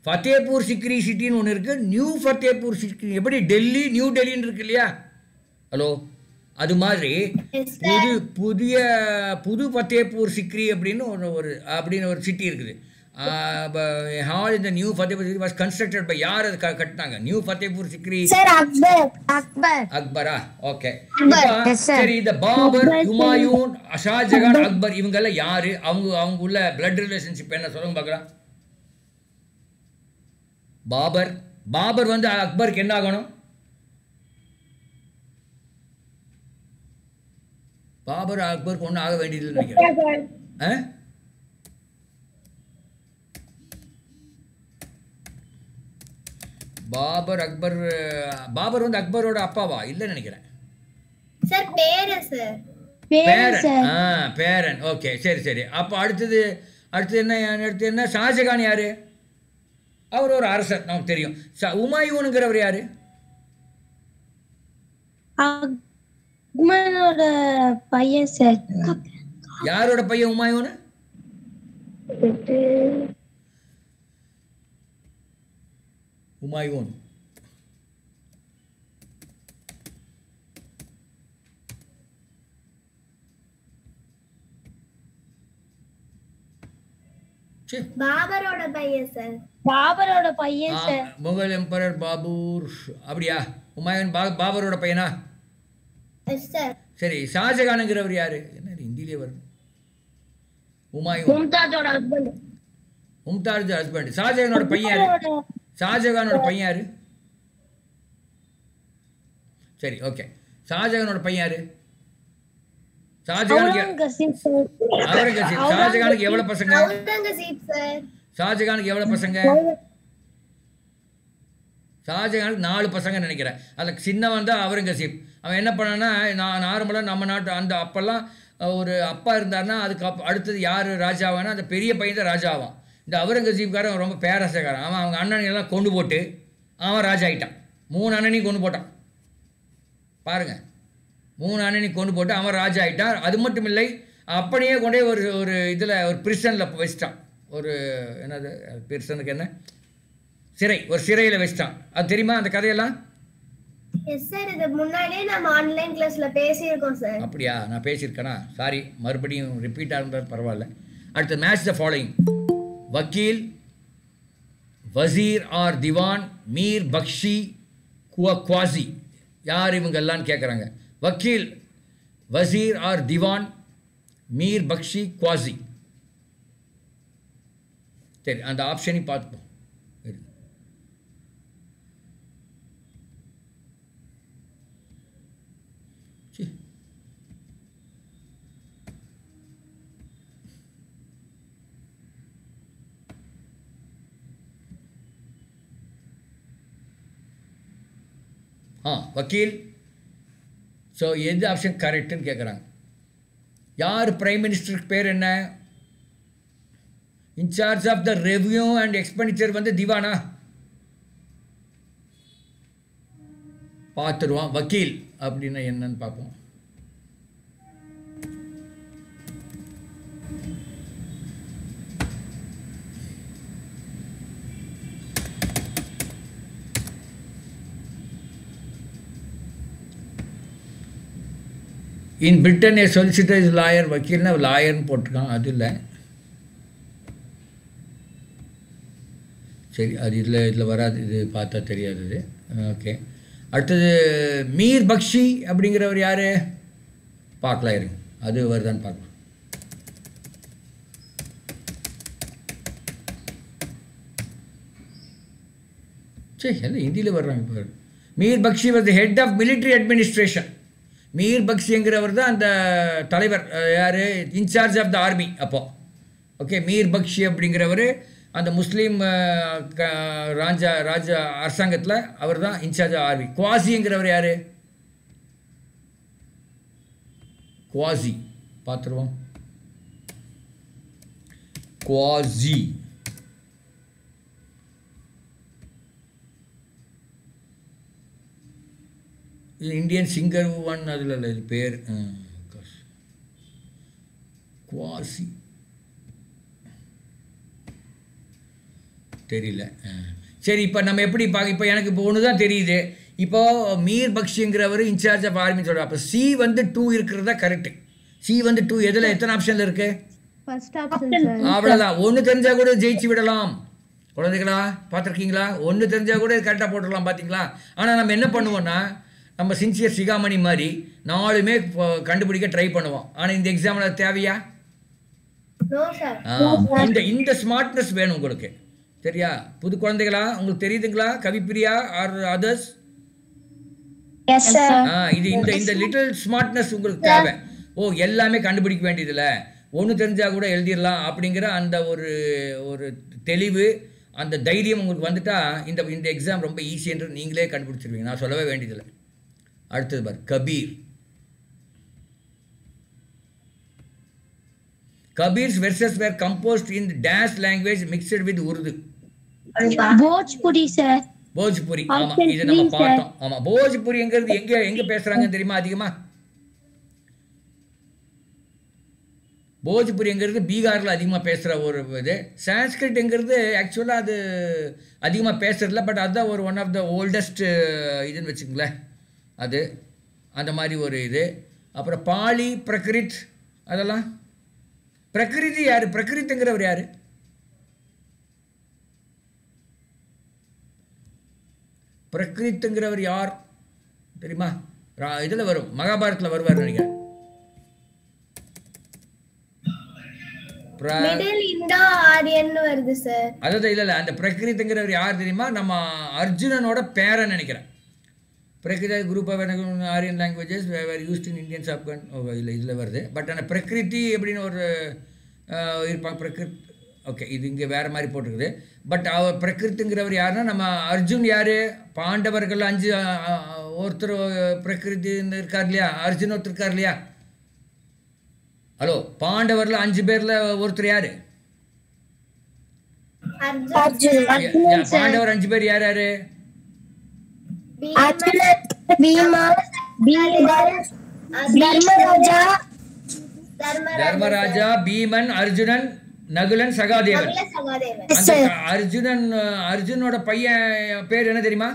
ஃபத்தேபூர் சிக்ரி சிட்டின்னு ஒன்று இருக்குது நியூ ஃபத்தேபூர் சிக்ரி எப்படி? டெல்லி நியூ டெல்லின்னு இருக்கு இல்லையா? ஹலோ? அது மாதிரி. புது புதிய புது ஃபத்தேபூர் சிக்ரி அப்படின்னு ஒரு ஒரு அப்படின்னு ஒரு சிட்டி இருக்குது. ஹால் இந்த new Fatehpur Sikri was constructed by யார் அது கட்டினாங்க? நியூ ஃபத்தேபூர் சிக்ரி. அக்பர் ஓகே. சரி இந்த பாபர் ஹுமாயூன் ஷாஜகான் அக்பர் இவங்க எல்லாம் யாரு? அவங்க அவங்க உள்ள பிளட் ரிலேஷன்ஷிப் என்ன சொல்லுங்க பார்க்கலாம் பாபர் பாபர் வந்து அக்பருக்கு என்ன ஆகணும்? பாபர் அக்பருக்கு ஒன்றும் ஆக வேண்டியதில்லைன்னு நினைக்கிறேன். ஆ? பாபர் அக்பர் பாபர் வந்து அக்பரோட அப்பாவா? இல்லைன்னு நினைக்கிறேன். சார் பேரு சார். பேரன் ஆ பேரன். ஓகே சரி சரி. அப்போ அடுத்தது அடுத்தது என்ன அடுத்து என்ன? ஷாஜகான் யாரு? அவர் ஒரு அரசர் நமக்கு தெரியும். உமாயூனுங்கிறவர் யாரு? பையன் சார். யாரோட பையன் உமாயூன்? உமாயூன். பாபரோட பையன் சார் பாபரோட பையன் சார் முகல் எம்பரர் பாபூர் அப்படியா? உமாயூன் பா பாபரோட பையனா? சார் சரி ஷாஜகானுங்கிறவர் யாரு? என்ன இது ஹிந்திலே வருது. உமாயூன் மும்தாஜோட ஹஸ்பண்ட் மும்தாஜ் ஹஸ்பண்ட் ஷாஜகானோட பையன் யாரு? ஷாஜகானோட பையன் யாரு? சரி ஓகே ஷாஜகானோட பையன் யாரு? ஷாஜகானுக்கு எவ்வளவு பசங்க? ஷாஜகானுக்கு எவ்வளவு பசங்க? ஷாஜகானுக்கு நாலு பசங்க நினைக்கிறேன். அதில் சின்னவன் தான் அவுரங்கசீப் அவன் என்ன பண்ணான்னா நான் நார்மலாக நம்ம நாட்டு அந்த அப்போல்லாம் ஒரு அப்பா இருந்தாருன்னா அதுக்கு அப் அடுத்தது யார் ராஜாவானா அந்த பெரிய பையன் தான் ராஜாவான் இந்த அவுரங்கசீப்காரன் ரொம்ப பேரரசக்காரன் அவன் அவங்க அண்ணனை எல்லாம் கொண்டு போட்டு அவன் ராஜா ஆயிட்டான் மூணு அண்ணனையும் கொண்டு போட்டான். பாருங்க. மூணு அண்ணனையும் கொண்டு போட்டு அவன் ராஜா ஆயிட்டான். அது மட்டும் இல்லை அப்படியே கொண்டே ஒரு ஒரு இதில் ஒரு பிரிசனில் வச்சிட்டான். ஒரு என்னது பிரிசனுக்கு என்ன? சிறை ஒரு சிறையில் வச்சிட்டான். அது தெரியுமா அந்த கதையெல்லாம்? அப்படியா? நான் பேசியிருக்கேனா? சாரி மறுபடியும் ரிப்பீட்டாக இருந்தால் பரவாயில்ல. அடுத்து match the following vakil wazir or diwan mir bakshi குவ qazi. யார் இவங்கெல்லாம் கேட்குறாங்க வக்கீல் வசீர் ஆர் திவான் மீர் பக்ஷி குவாசி சரி அந்த ஆப்ஷனையும் பார்த்துப்போம் இரு. சீ. ஸோ எது ஆப்ஷன் கரெக்டுன்னு கேட்குறாங்க யார் பிரைம் மினிஸ்டருக்கு பேர் என்ன? In charge of the review and expenditure வந்து திவானா? பார்த்துருவான் வக்கீல் அப்படின்னா என்னன்னு பார்ப்போம். In Britain a solicitor is lawyer வக்கீல்னா லாயர்னு போட்டிருக்கான். அது இல்லை. சரி அது இதில் இதில் வராது. இது பார்த்தா தெரியாது இது ஓகே. அடுத்தது மீர் பக்ஷி அப்படிங்கிறவர் யார்? பார்க்கலாம் இருங்க. அது வருதான்னு பார்க்கலாம். சரி எல்லாம் ஹிந்தியில் வர்றாங்க இப்போ Mir Bakshi was the head of military administration Mir பக்ஷிங்கிறவர் தான் அந்த தலைவர் யார்? In charge of the army அப்போது ஓகே மீர் பக்ஷி அப்படிங்கிறவர் அந்த முஸ்லீம் க- ராஜா ராஜா அரசாங்கத்தில் அவர் தான் இன்சார்ஜ் ஆஃப் ஆர்மி குவாசிங்கிறவர் யார்? குவாசி பார்த்துருவோம் குவாசி இந்தியன் சிங்கர் ஒன் அதில் இல்லை இது பேர். குவாசி தெரியல. சரி இப்போ நம்ம எப்படி பார்க்க இப்போ எனக்கு இப்போ ஒன்று தான் தெரியுது. இப்போ மீர் பக்ஷிங்கிறவர் இன்சார்ஜ் ஆஃப் ஆர்மி சொல்கிறார் அப்போ சி வந்து டூ இருக்கிறதா கரெக்டு சி வந்து டூ எதில் எத்தனை ஆப்ஷனில் சார் அவ்வளோதான் ஒன்று தெரிஞ்சா கூட ஜெயிச்சு விடலாம். குழந்தைகளா பார்த்துருக்கீங்களா? ஒன்று தெரிஞ்சா கூட கரெக்டாக போட்டுடலாம் பார்த்தீங்களா ஆனால் நம்ம என்ன பண்ணுவோம்னா நம்ம சின்சியர் சிகாமணி மாதிரி நாலுமே கண்டுபிடிக்க ட்ரை பண்ணுவோம். ஆனால் இந்த எக்ஸாமில் அது தேவையா? நோ சார் ஆ, இந்த இந்த ஸ்மார்ட்னஸ் வேணும் உங்களுக்கு. சரியா? புது குழந்தைகளா? உங்களுக்கு தெரியுதுங்களா? Kavipriya are others yes sir ஆ இது இந்த இந்த லிட்டில் ஸ்மார்ட்னஸ் உங்களுக்கு தேவை. ஓ எல்லாமே கண்டுபிடிக்க வேண்டியதில்ல. ஒன்று தெரிஞ்சால் கூட எழுதிடலாம் அப்படிங்கிற அந்த ஒரு ஒரு தெளிவு அந்த தைரியம் உங்களுக்கு வந்துட்டா இந்த இந்த எக்ஸாம் ரொம்ப ஈஸின்றது நீங்களே கண்டுபிடிச்சிருவீங்க. நான் சொல்லவே வேண்டியதில்லை. அடுத்தது பார் Kabir. Kabir's verses were composed in dash language mixed with Urdu Bhojpuri sir Bhojpuri ஆமா இது நம்ம. பார்த்தோம். ஆமா போஜ்புரிங்கிறது எங்க எங்க பேசுறாங்க தெரியுமா அதிகமா? போஜ்புரிங்கிறது பீகாரில் அதிகமாக பேசுகிற ஒரு இது. சான்ஸ்கிரிட்ங்கிறது ஆக்சுவலாக அது அதிகமாக பேசுறதில்ல பட் அதுதான் ஒரு ஒன் ஆஃப் த ஓல்டஸ்ட் இதுன்னு வச்சுங்களேன் அது அந்த மாதிரி ஒரு இது. அப்புறம் பாலி பிரகிருத் அதெல்லாம். பிரகிருதி யார்? பிரகிருத்துங்கிறவர் யார்? பிரகிருத்துங்கிறவர் யார்? தெரியுமா? இதில் வரும். மகாபாரத்தில் வருவார் நினைக்கிறேன். அதாவது இல்லை இல்லை. அந்த பிரகிருத்துங்கிறவர் யார் தெரியுமா? நம்ம அர்ஜுனனோட பேரன் நினைக்கிறேன். Prakriti group of Aryan languages were used in Indian சாப்கன் இல்லை இதில் வருது. பட் ஆனால் பிரகிருதி அப்படின்னு ஒரு இருப்பாங்க பிரகிருத் ஓகே இது இங்கே வேறு மாதிரி போட்டிருக்குது. பட் அவர் பிரகிருத்துங்கிறவர் யாருன்னா நம்ம அர்ஜுன் யார்? பாண்டவர்கள் அஞ்சு ஒருத்தர் பிரகிருதி இருக்கார் இல்லையா? அர்ஜுன் ஒருத்தர் இருக்கார் இல்லையா? ஹலோ பாண்டவரில் அஞ்சு பேரில் ஒருத்தர் யார்? பாண்டவர் அஞ்சு பேர் யார் யாரு? பீமா தர்மராஜா தர்மராஜா பீமன் அர்ஜுனன் நகுலன் சகாதேவன். அர்ஜுனன் அர்ஜுனோட பையன் பேர் என்ன தெரியுமா?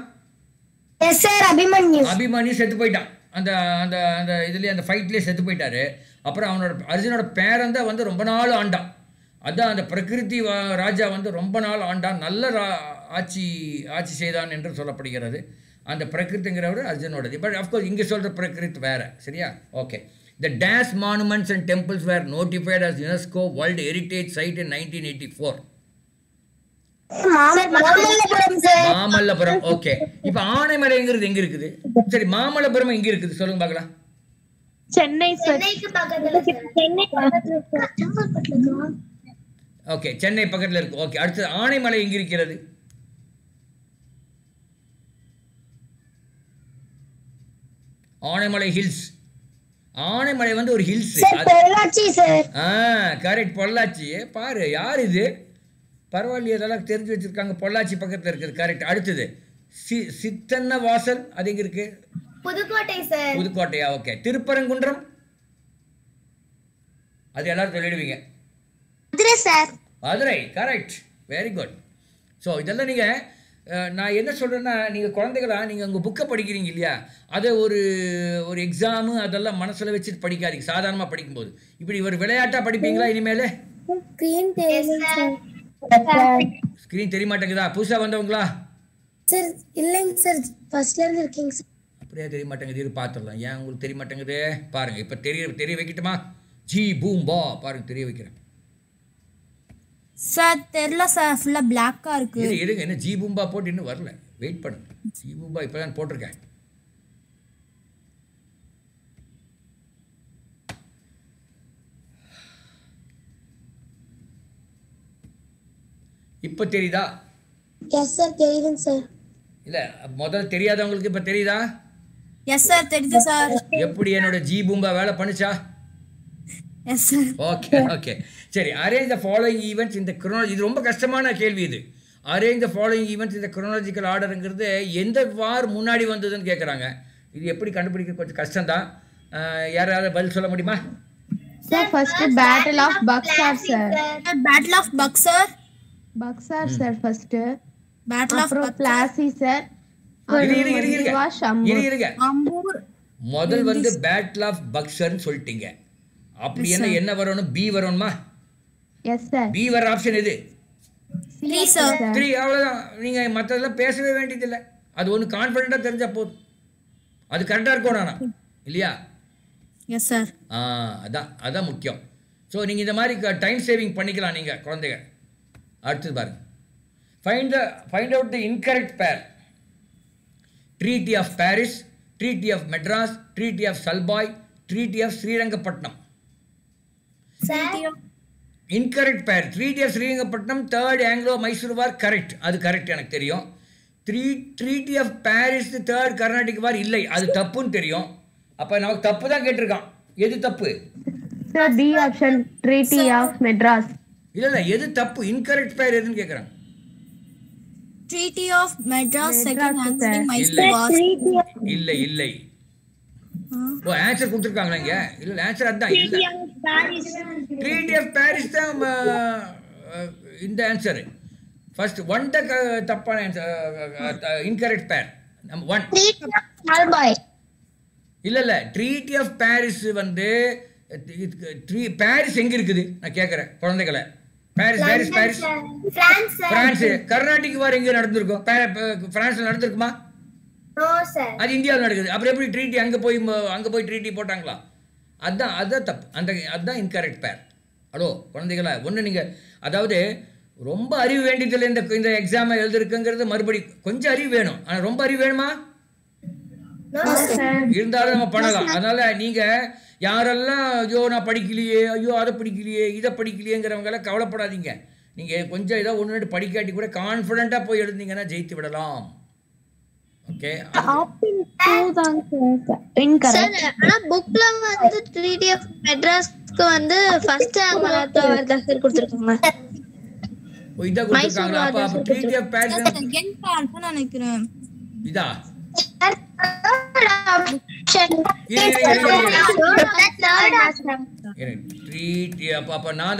Yes sir Abhimanyu. அபிமன்யு செத்து போயிட்டான். அந்த அந்த அந்த இதுலயே அந்த ஃபைட்லேயே செத்து போயிட்டாரு. அப்புறம் அவனோட அர்ஜுனோட பேரன் தான் வந்து ரொம்ப நாள் ஆண்டான். அதான் அந்த பிரகிருதி ராஜா வந்து ரொம்ப நாள் ஆண்டான். நல்ல ஆட்சி ஆட்சி செய்தான் என்று சொல்லப்படுகிறது. அந்த பிரகிருதிங்கிறவர் அர்ஜுனோடது. பட் அஃப்கோர்ஸ் இங்கே சொல்கிற பிரகிருத் வேற சரியா? Okay the days monuments and temples were notified as UNESCO world heritage site in nineteen eighty four Mamallapuram sir Mamallapuram okay இப்போ ஆனைமலைங்கிறது எங்க இருக்குது? சரி மாமல்லபுரம் எங்க இருக்குது? சொல்லுங்க பார்க்கலாம். சென்னை சார் சென்னைக்கு பக்கத்துல சார் சென்னை ஓகே சென்னை பக்கத்தில் இருக்கு? ஓகே அடுத்தது ஆனைமலை எங்க இருக்கிறது? ஆனைமலை ஹில்ஸ். ஆனைமலை வந்து ஒரு ஹில்ஸ். பொள்ளாச்சி சார். ஆ கரெக்ட் பொள்ளாச்சி. பாரு யார் இது? பரவாயில்லையே இதெல்லாம் தெரிஞ்சு வச்சிருக்காங்க. பொள்ளாச்சி பக்கத்தில் இருக்குது கரெக்ட் அடுத்தது சி சித்தன்ன வாசல் அது எங்க இருக்கு? புதுக்கோட்டை சார். புதுக்கோட்டையா? ஓகே. திருப்பரங்குன்றம்? அது எல்லாரும் சொல்லிடுவீங்க. Madurai sir. Madurai correct very good so இதெல்லாம் நீங்கள் நான் என்ன சொல்கிறேன்னா நீங்கள் குழந்தைகளா நீங்கள் உங்கள் புக்கை படிக்கிறீங்க இல்லையா? அதை ஒரு ஒரு எக்ஸாமு அதெல்லாம் மனசில் வச்சு படிக்காதீங்க. சாதாரணமாக படிக்கும்போது. இப்படி ஒரு விளையாட்டாக படிப்பீங்களா இனிமேல்? ஸ்கிரீன் தெரிய மாட்டேங்குதா? புதுசாக வந்தவங்களா? சார் இல்லைங்க சார் ஃபர்ஸ்ட்ல இருந்து இருக்கீங்க சார் அப்படியே தெரிய மாட்டேங்குது. இரு பார்த்துடலாம் ஏன் உங்களுக்கு தெரிய மாட்டேங்குது? பாருங்கள் இப்போ தெரிய தெரிய வைக்கட்டுமா? ஜி பூம் பா. பாருங்க தெரிய வைக்கிறேன். சார் தெரில சார் ஃபுல்லாக பிளாக்காக இருக்கு. இரு இருங்க என்ன ஜி பூம்பா போட்டு இன்னும் வரல. வெயிட் பண்ணுங்க. ஜி பூம்பா இப்போ தான் போட்டிருக்கேன். இப்போ தெரியுதா? எஸ் சார் தெரியுதுங்க சார் இல்லை முதல்ல தெரியாதவங்களுக்கு இப்போ தெரியுதா? எஸ் சார் தெரியுது சார் எப்படி என்னோட ஜி பூம்பா வேலை பண்ணுச்சா? எஸ் சார் ஓகே ஓகே சரி அரேஞ்ச் த ஃபாலோயிங் ஈவெண்ட்ஸ் இந்த குரோனாலஜி இது ரொம்ப கஷ்டமான கேள்வி இது. அரேஞ்ச் த ஃபாலோயிங் ஈவெண்ட்ஸ் இந்த குரோனாலஜிக்கல் ஆர்டருங்கிறது எந்த வார் முன்னாடி வந்ததுன்னு கேட்குறாங்க இது எப்படி கண்டுபிடிக்க கொஞ்சம் கஷ்டம்தான். யாராவது பதில் சொல்ல முடியுமா? Sir first battle of Buxar sir battle of Buxar Buxar sir first battle of Plassey sir முதல் வந்து பேட்டில் ஆஃப் பக்சர்னு சொல்லிட்டீங்க. அப்படி என்ன என்ன வரணும் பி வரணுமா எஸ் சார் பி வர ஆப்ஷன் எது? த்ரீ சார் த்ரீ அவ்வளோதான் நீங்கள் மற்றதெல்லாம் பேசவே வேண்டியதில்லை. அது ஒன்று கான்ஃபிடென்ட்டாக தெரிஞ்சால் போதும். அது கரெக்டாக இருக்கும் நானா இல்லையா? எஸ் சார் ஆ அதான் அதான் முக்கியம். ஸோ நீங்கள் இந்த மாதிரி டைம் சேவிங் பண்ணிக்கலாம் நீங்கள் குழந்தைங்க அடுத்தது பாருங்க. Find the find out the incorrect pair treaty of Paris treaty of Madras treaty of Salbai treaty of Srirangapatnam incorrect pair treaty of Srirangapatnam third Anglo Mysore war correct அது கரெக்ட் எனக்கு தெரியும். Three treaty of Paris third Carnatic war இல்லை. அது தப்புன்னு தெரியும். அப்போ நமக்கு தப்பு தான் கேட்டிருக்கான். எது தப்பு? Sir B option treaty of Madras இல்லை இல்லை எது தப்பு? இன்கரெக்ட் பேர் எதுன்னு கேட்குறாங்க ட்ரீட்டி ஆஃப் மெட்ராஸ் செகண்ட் இல்லை. மைசூர் வாஸ் இல்லை இல்லை. ஓ ஆன்சர் கொடுத்துருக்காங்களா இங்க? இல்ல ஆன்சர் அதான் இல்ல ஆஃப் பாரிஸ் தான் இந்த ஆன்சர் ஃபர்ஸ்ட் ஒன் த தப்பான ஆன்சர் இன்கரெக்ட் பேர் நம்ம ஒன் இல்ல இல்ல ட்ரீட்டி ஆஃப் பாரிஸ் வந்து ட்ரீ பாரிஸ் எங்க இருக்குது? நான் கேட்கறேன் குழந்தைகளை. Paris Paris Paris France Carnatic war எங்க நடந்திருக்கும். பிரான்ஸ்ல நடந்திருக்குமா? அது இந்தியாவில் நடக்குது. அப்புறம் எப்படி ட்ரீட்டி அங்கே போய் அங்கே போய் ட்ரீட்டி போட்டாங்களா? அதுதான் அதுதான் தப்பு. அந்த அதுதான் இன்கரெக்ட் பேர் ஹலோ குழந்தைகளா ஒன்று நீங்கள் அதாவது ரொம்ப அறிவு வேண்டியதில்லை இந்த இந்த எக்ஸாமை எழுதிருக்குங்கிறது மறுபடி கொஞ்சம் அறிவு வேணும். ஆனால் ரொம்ப அறிவு வேணுமா? நோ சார் இருந்தாலும் நம்ம பண்ணலாம். அதனால நீங்க யாரெல்லாம் ஐயோ நான் படிக்கலையே ஐயோ அதை படிக்கலையே இதை படிக்கலையேங்கிறவங்க எல்லாம் கவலைப்படாதீங்க. நீங்க கொஞ்சம் ஏதோ ஒன்று ரெண்டு படிக்காட்டி கூட கான்ஃபிடென்ட்டா போய் எழுந்தீங்கன்னா ஜெயித்து விடலாம். ஓகே ஆப்ஷன் டூ தான் சார் இன்கரெக்ட் சார் ஆனா புக்ல வந்து ட்ரீட்டி ஆஃப் மெட்ராஸ்க்கு வந்து ஃபர்ஸ்ட் ரேங்க் மலாத்தவர் தான் சார் கொடுத்துருக்காங்க. இதை கொடுத்துருக்காங்களா அப்போ அப்போ treaty of Paris second part நினைக்கிறேன். இதா?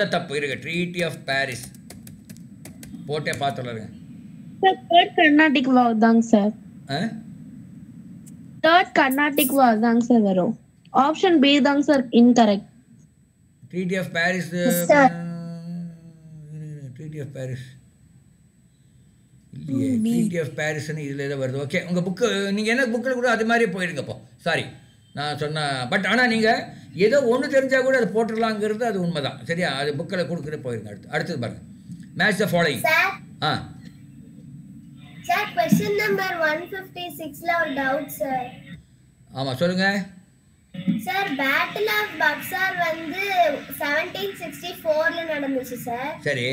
தப்பு. இருக்கு ட்ரீட்டி ஆஃப் பாரிஸ் போட்டே தேர்ட் கர்நாடிக் தாங்க சார் தேர்ட் கர்நாடிக் வார் தாங்க சார் வரும் ஆப்ஷன் பி தாங்க sir incorrect treaty of Paris treaty of Paris இல்லையே ட்ரீட்டி ஆஃப் பாரிஸ்னு இதில் ஏதோ வருது. ஓகே உங்கள் புக்கு நீங்கள் என்ன புக்கில் கூட அது மாதிரியே போயிருங்கப்போ சாரி நான் சொன்ன பட் ஆனால் நீங்கள் ஏதோ ஒன்று தெரிஞ்சால் கூட அது போட்டுடலாங்கிறது அது உண்மைதான். சரியா? அது புக்கில் கொடுக்குற போயிருங்க அடுத்து. அடுத்தது பாருங்க. Match the following ah. Sir question number one fifty சிக்ஸ்ல ஒரு டவுட் சார் ஆமாம் சொல்லுங்கள் சார் பேட்டில் ஆஃப் பக்சார் வந்து செவன்டீன் சிக்ஸ்டி ஃபோர்ல நடந்துச்சு சார் சரி.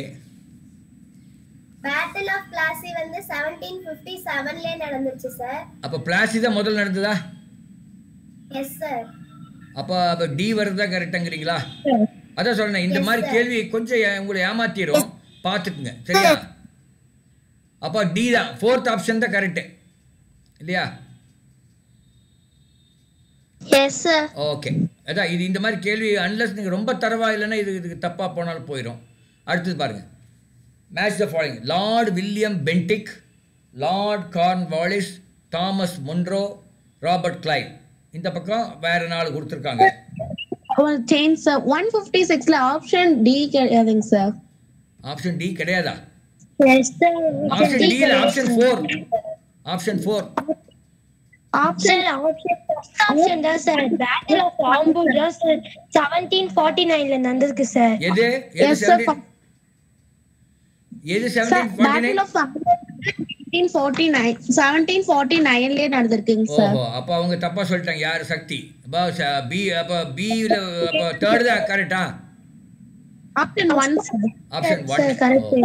பேட்டில் ஆஃப் பிளாசி வந்து செவன்டீன் ஃபிஃப்டி செவன்ல நடந்துச்சு சார் அப்போ பிளாசி தான் முதல்ல நடந்ததா? எஸ் சார் அப்போ அப்போ டி வருதா கரெக்டாங்கிறீங்களா அதான் சொல்றேன் இந்த மாதிரி கேள்வி கொஞ்சம் உங்களை ஏமாத்திரும். பார்த்துக்குங்க சரியா? அப்போ டி தான். ஃபோர்த் ஆப்ஷன் தான் கரெக்டு இல்லையா? ஓகே அதான் இது இந்த மாதிரி கேள்வி அன்லஸ் நீங்கள் ரொம்ப தரவா இல்லைன்னா இது இதுக்கு தப்பாக போனாலும் போயிடும் அடுத்தது பாருங்க. Match the following lord William Bentinck lord Cornwallis Thomas Munro Robert Clive இந்த பக்கம் வேற நாள் கொடுத்துருக்காங்க. சேஞ்ச் சார் ஒன் ஃபிஃப்டி சிக்ஸ்ல ஆப்ஷன் டி கிடையாதுங்க சார் ஆப்ஷன் டி கிடையாதா? எஸ் சார் ஆப்ஷன் டி இல்ல option four option four option option தான் சார் பேட்டில் ஆஃப் ஆம்பூர் தான் சார் செவன்டீன் ஃபார்ட்டி நைன்ல நடந்திருக்கு சார் எது? எது Yes, sir. செவன்டீன் எது seventeen forty battle nine of seventeen forty nine seventeen forty நைன்லயே நடந்திருக்குங்க சார் ஓஹோ அப்போ அவங்க தப்பா சொல்லிட்டாங்க. யார்? சக்தி. அப்போ ச- பி அப்போ பியில் அப்போ தேர்ட் தான் கரெக்டா option one option sir one correct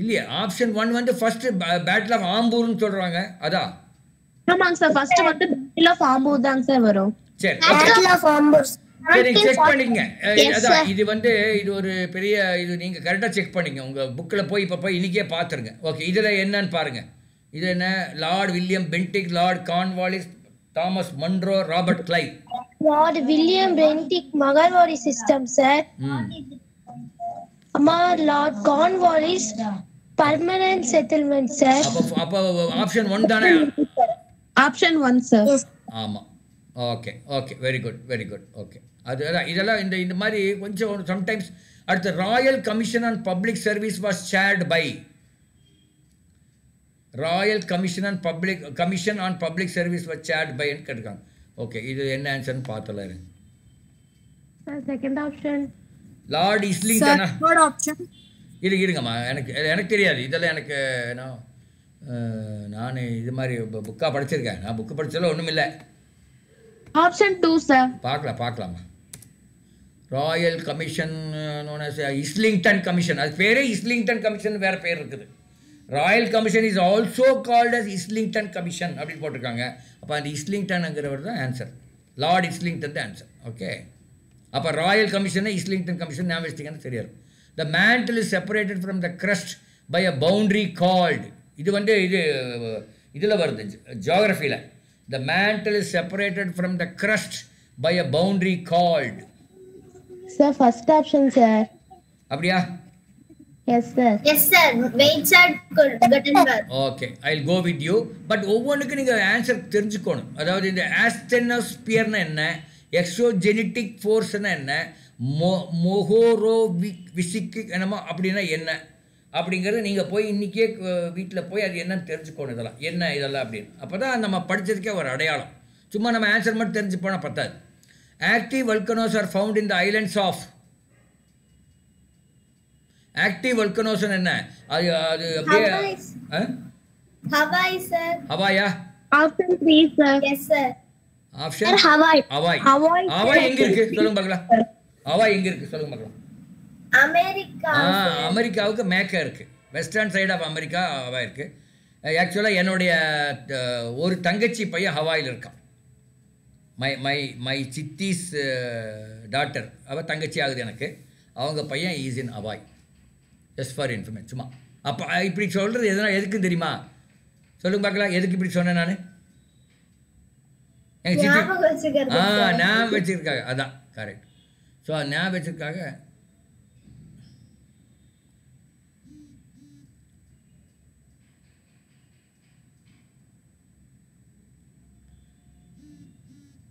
இல்லையா ஆப்ஷன் ஒன் வந்து ஃபர்ஸ்ட் பேட்டில் ஆஃப் ஆம்பூர்னு சொல்றாங்க. அதான் ஆமாங்க சார் ஃபர்ஸ்ட் வந்து பேட்டில் ஆஃப் ஆம்பூர் தாங்க சார் வரும். சரி பேட்டில் ஆஃப் ஆம்பூர் சரி செக் பண்ணிக்கங்க. அதான். இது வந்து இது ஒரு பெரிய இது நீங்க கரெக்டா செக் பண்ணிங்க உங்க புக்கில் போய் இப்போ போய் இன்னைக்கே பார்த்துருங்க ஓகே இதுல என்னன்னு பாருங்க. இது என்ன? Lord William Bentinck lord Cornwallis Thomas Munro Robert Clive lord William Bentinck Mahalwari system sir lord Cornwallis permanent settlement sir அப்போ அப்போ ஆப்ஷன் ஒன் தானே? ஆப்ஷன் ஒன் சார் ஆமாம் okay okay very good very good okay அது இதெல்லாம் இந்த இந்த மாதிரி கொஞ்சம் சம்டைம்ஸ் அடுத்து royal commission on public service was chaired by royal commission on public commission on public service was chaired பைன்னு கேட்டிருக்காங்க. ஓகே இது என்ன ஆன்சர்னு பார்த்தலாம் செகண்ட் ஆப்ஷன் லார்ட் இஸ்லிங்டனா தேர்ட் ஆப்ஷன் இரு இருங்கம்மா. எனக்கு எனக்கு தெரியாது. இதெல்லாம் எனக்கு நான் நான் இது மாதிரி புக்காக படிச்சிருக்கேன். நான் புக்கு படிச்சதில் ஒன்றும் இல்லை. ஆப்ஷன் டூ சார் பார்க்கலாம் பார்க்கலாமா ராயல் கமிஷன் இஸ்லிங்டன் கமிஷன் அது பேரே இஸ்லிங்டன் கமிஷன் வேற பேர் இருக்குது. Royal commission is also called as Islington commission அப்படின்னு போட்டிருக்காங்க. அப்போ அந்த இஸ்லிங்டன்ங்கிறவர் தான் ஆன்சர் லார்ட் இஸ்லிங்டன் தான் ஆன்சர் ஓகே அப்போ ராயல் கமிஷனை இஸ்லிங்டன் கமிஷன் ஞாபகம் வச்சிட்டிங்கன்னு தெரியாது. The mantle is separated from the crust by a boundary called இது வந்து இது இதில் வருது ஜியாகிரஃபியில் The mantle is separated from the crust by a boundary called. Sir, first option, sir. அப்படியா? Yes, sir. Yes sir wait sir Gutenberg okay I go with you but ஒவ்வொன்றுக்கும் நீங்கள் ஆன்சர் தெரிஞ்சுக்கணும். அதாவது இந்த ஆஸ்டெனோஸ்பியர்னா என்ன? எக்ஸோஜெனிட்டிக் ஃபோர்ஸ்னா என்ன? மோ மொஹோரோ வி விசிக்கு என்னமோ அப்படின்னா என்ன? அப்படிங்கிறது நீங்கள் போய் இன்றைக்கே வீட்டில் போய் அது என்னன்னு தெரிஞ்சுக்கணும் இதெல்லாம். என்ன இதெல்லாம் அப்படின்னு. அப்போ தான் நம்ம படித்ததுக்கே ஒரு அடையாளம். சும்மா நம்ம ஆன்சர் மட்டும் தெரிஞ்சு போனால் பத்தாது. Active volcanoes are found in the islands of active volcanoes என்ன? அது அது அப்படியே? Hawaii sir option. Hawaii Hawaii. Hawaii எங்க இருக்கு? சொல்லுங்க பார்க்கலாம். ஹவாய் எங்க இருக்கு? சொல்லுங்க பார்க்கலாம். அமெரிக்கா. ஆ அமெரிக்காவுக்கு மேக்கா இருக்கு. Western side of America Hawaii இருக்கு. ஆக்சுவலாக என்னுடைய ஒரு தங்கச்சி பையன் ஹவாயில் இருக்கான். மை மை மை சித்திஸ் டாட்டர் அவள் தங்கச்சி ஆகுது எனக்கு. அவங்க பையன் is in Hawaii just for information சும்மா. அப்போ இப்படி சொல்கிறது எதுனா எதுக்குன்னு தெரியுமா? சொல்லுங்க பார்க்கலாம். எதுக்கு இப்படி சொன்னேன் நான்? எங்கள் சித்தி. ஆ. ஞாபகம் வச்சிருக்காங்க. அதான் கரெக்ட் ஸோ ஞாபகம் வச்சிருக்காங்க.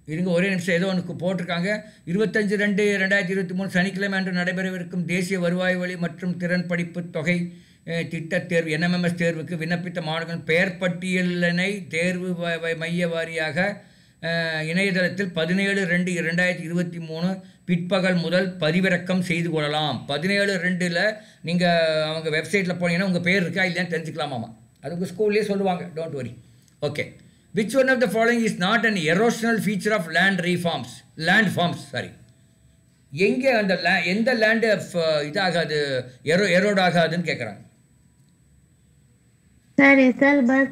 இருங்க ஒரே நிமிஷம். ஏதோ ஒன்று போட்டிருக்காங்க. இருபத்தஞ்சு ரெண்டு ரெண்டாயிரத்தி இருபத்தி மூணு சனிக்கிழமை அன்று நடைபெறவிருக்கும் தேசிய வருவாய் வழி மற்றும் திறன் படிப்பு தொகை அஹ், திட்டத் தேர்வு என்எம்எம்எஸ் தேர்வுக்கு விண்ணப்பித்த மாணவர்கள் பெயர் பட்டியலினை தேர்வு மைய வாரியாக இணையதளத்தில் பதினேழு ரெண்டு ரெண்டாயிரத்தி இருபத்தி மூணு பிற்பகல் முதல் பதிவிறக்கம் செய்து கொள்ளலாம். பதினேழு ரெண்டில் நீங்கள் அவங்க வெப்சைட்டில் போனீங்கன்னா உங்கள் பேர் இருக்கா இல்லையான்னு தெரிஞ்சுக்கலாமாமா. அது உங்கள் ஸ்கூல்லேயே சொல்லுவாங்க don't worry okay which one of the following is not an erosional feature of land reforms land forms sorry எங்கே அந்த லே எந்த லேண்டு இதாகாது எரோ எரோட் ஆகாதுன்னு கேட்குறாங்க Iselberg.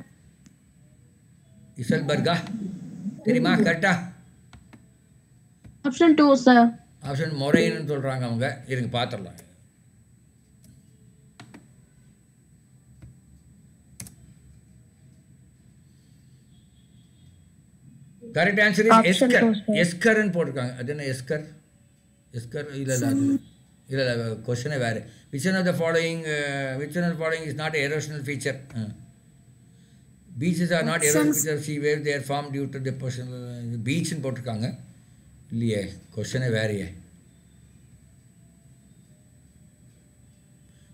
இசல்பர்கா. தெரியுமா? கரெக்டா Option two, sir. ஆப்ஷன் முறைன்னு சொல்கிறாங்க அவங்க. இருங்க பார்த்துடலாம் கரெக்ட் ஆன்சர் இஸ் எஸ்கர். எஸ்கர்னு போட்டிருக்காங்க. அது என்ன எஸ்கர் எஸ்கர் இல்லை இல்லை அது இல்லை இல்லை கொஸ்டினே வேறு. Which one of the following which one of following is not erosional feature beaches are not feature sea wave there form due to depositional பீச்னு போட்டிருக்காங்க இல்லையே கொஸ்டினே வேறையே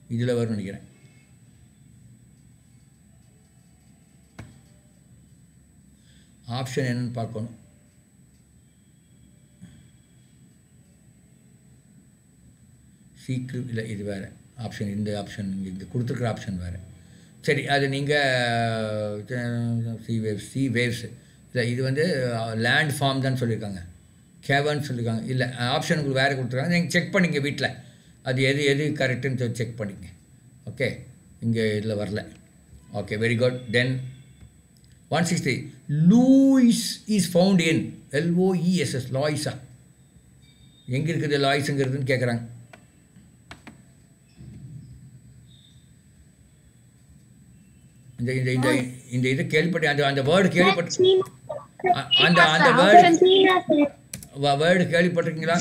இதில் வரும்னு நினைக்கிறேன் ஆப்ஷன் என்னன்னு பார்க்கணும் சீக்கிரம் இல்லை இது வேறு ஆப்ஷன் இந்த ஆப்ஷன் இங்கே கொடுத்துருக்குற ஆப்ஷன் வேறு சரி அது நீங்கள் சி வேவ்ஸ் சி வேவ்ஸ். இல்லை இது வந்து லேண்ட் ஃபார்ம் தான் சொல்லியிருக்காங்க கேவன் சொல்லியிருக்காங்க இல்லை ஆப்ஷன் உங்களுக்கு வேறு கொடுத்துருக்காங்க. நீங்கள் செக் பண்ணிங்க வீட்டில் அது எது எது கரெக்டுன்னு சொல்லி செக் பண்ணிங்க. ஓகே இங்கே இதில் வரல. Okay very good then one sixty loess is found in L O E S S லாய்ஸா எங்கே இருக்குது லாய்ஸுங்கிறதுன்னு கேட்குறாங்க இந்த இந்த இந்த இந்த இது கேள்விப்பட்ட அந்த அந்த வேர்டு கேள்விப்பட்ட அந்த அந்த வேர்டு வேர்டு கேள்விப்பட்டிருக்கீங்களா?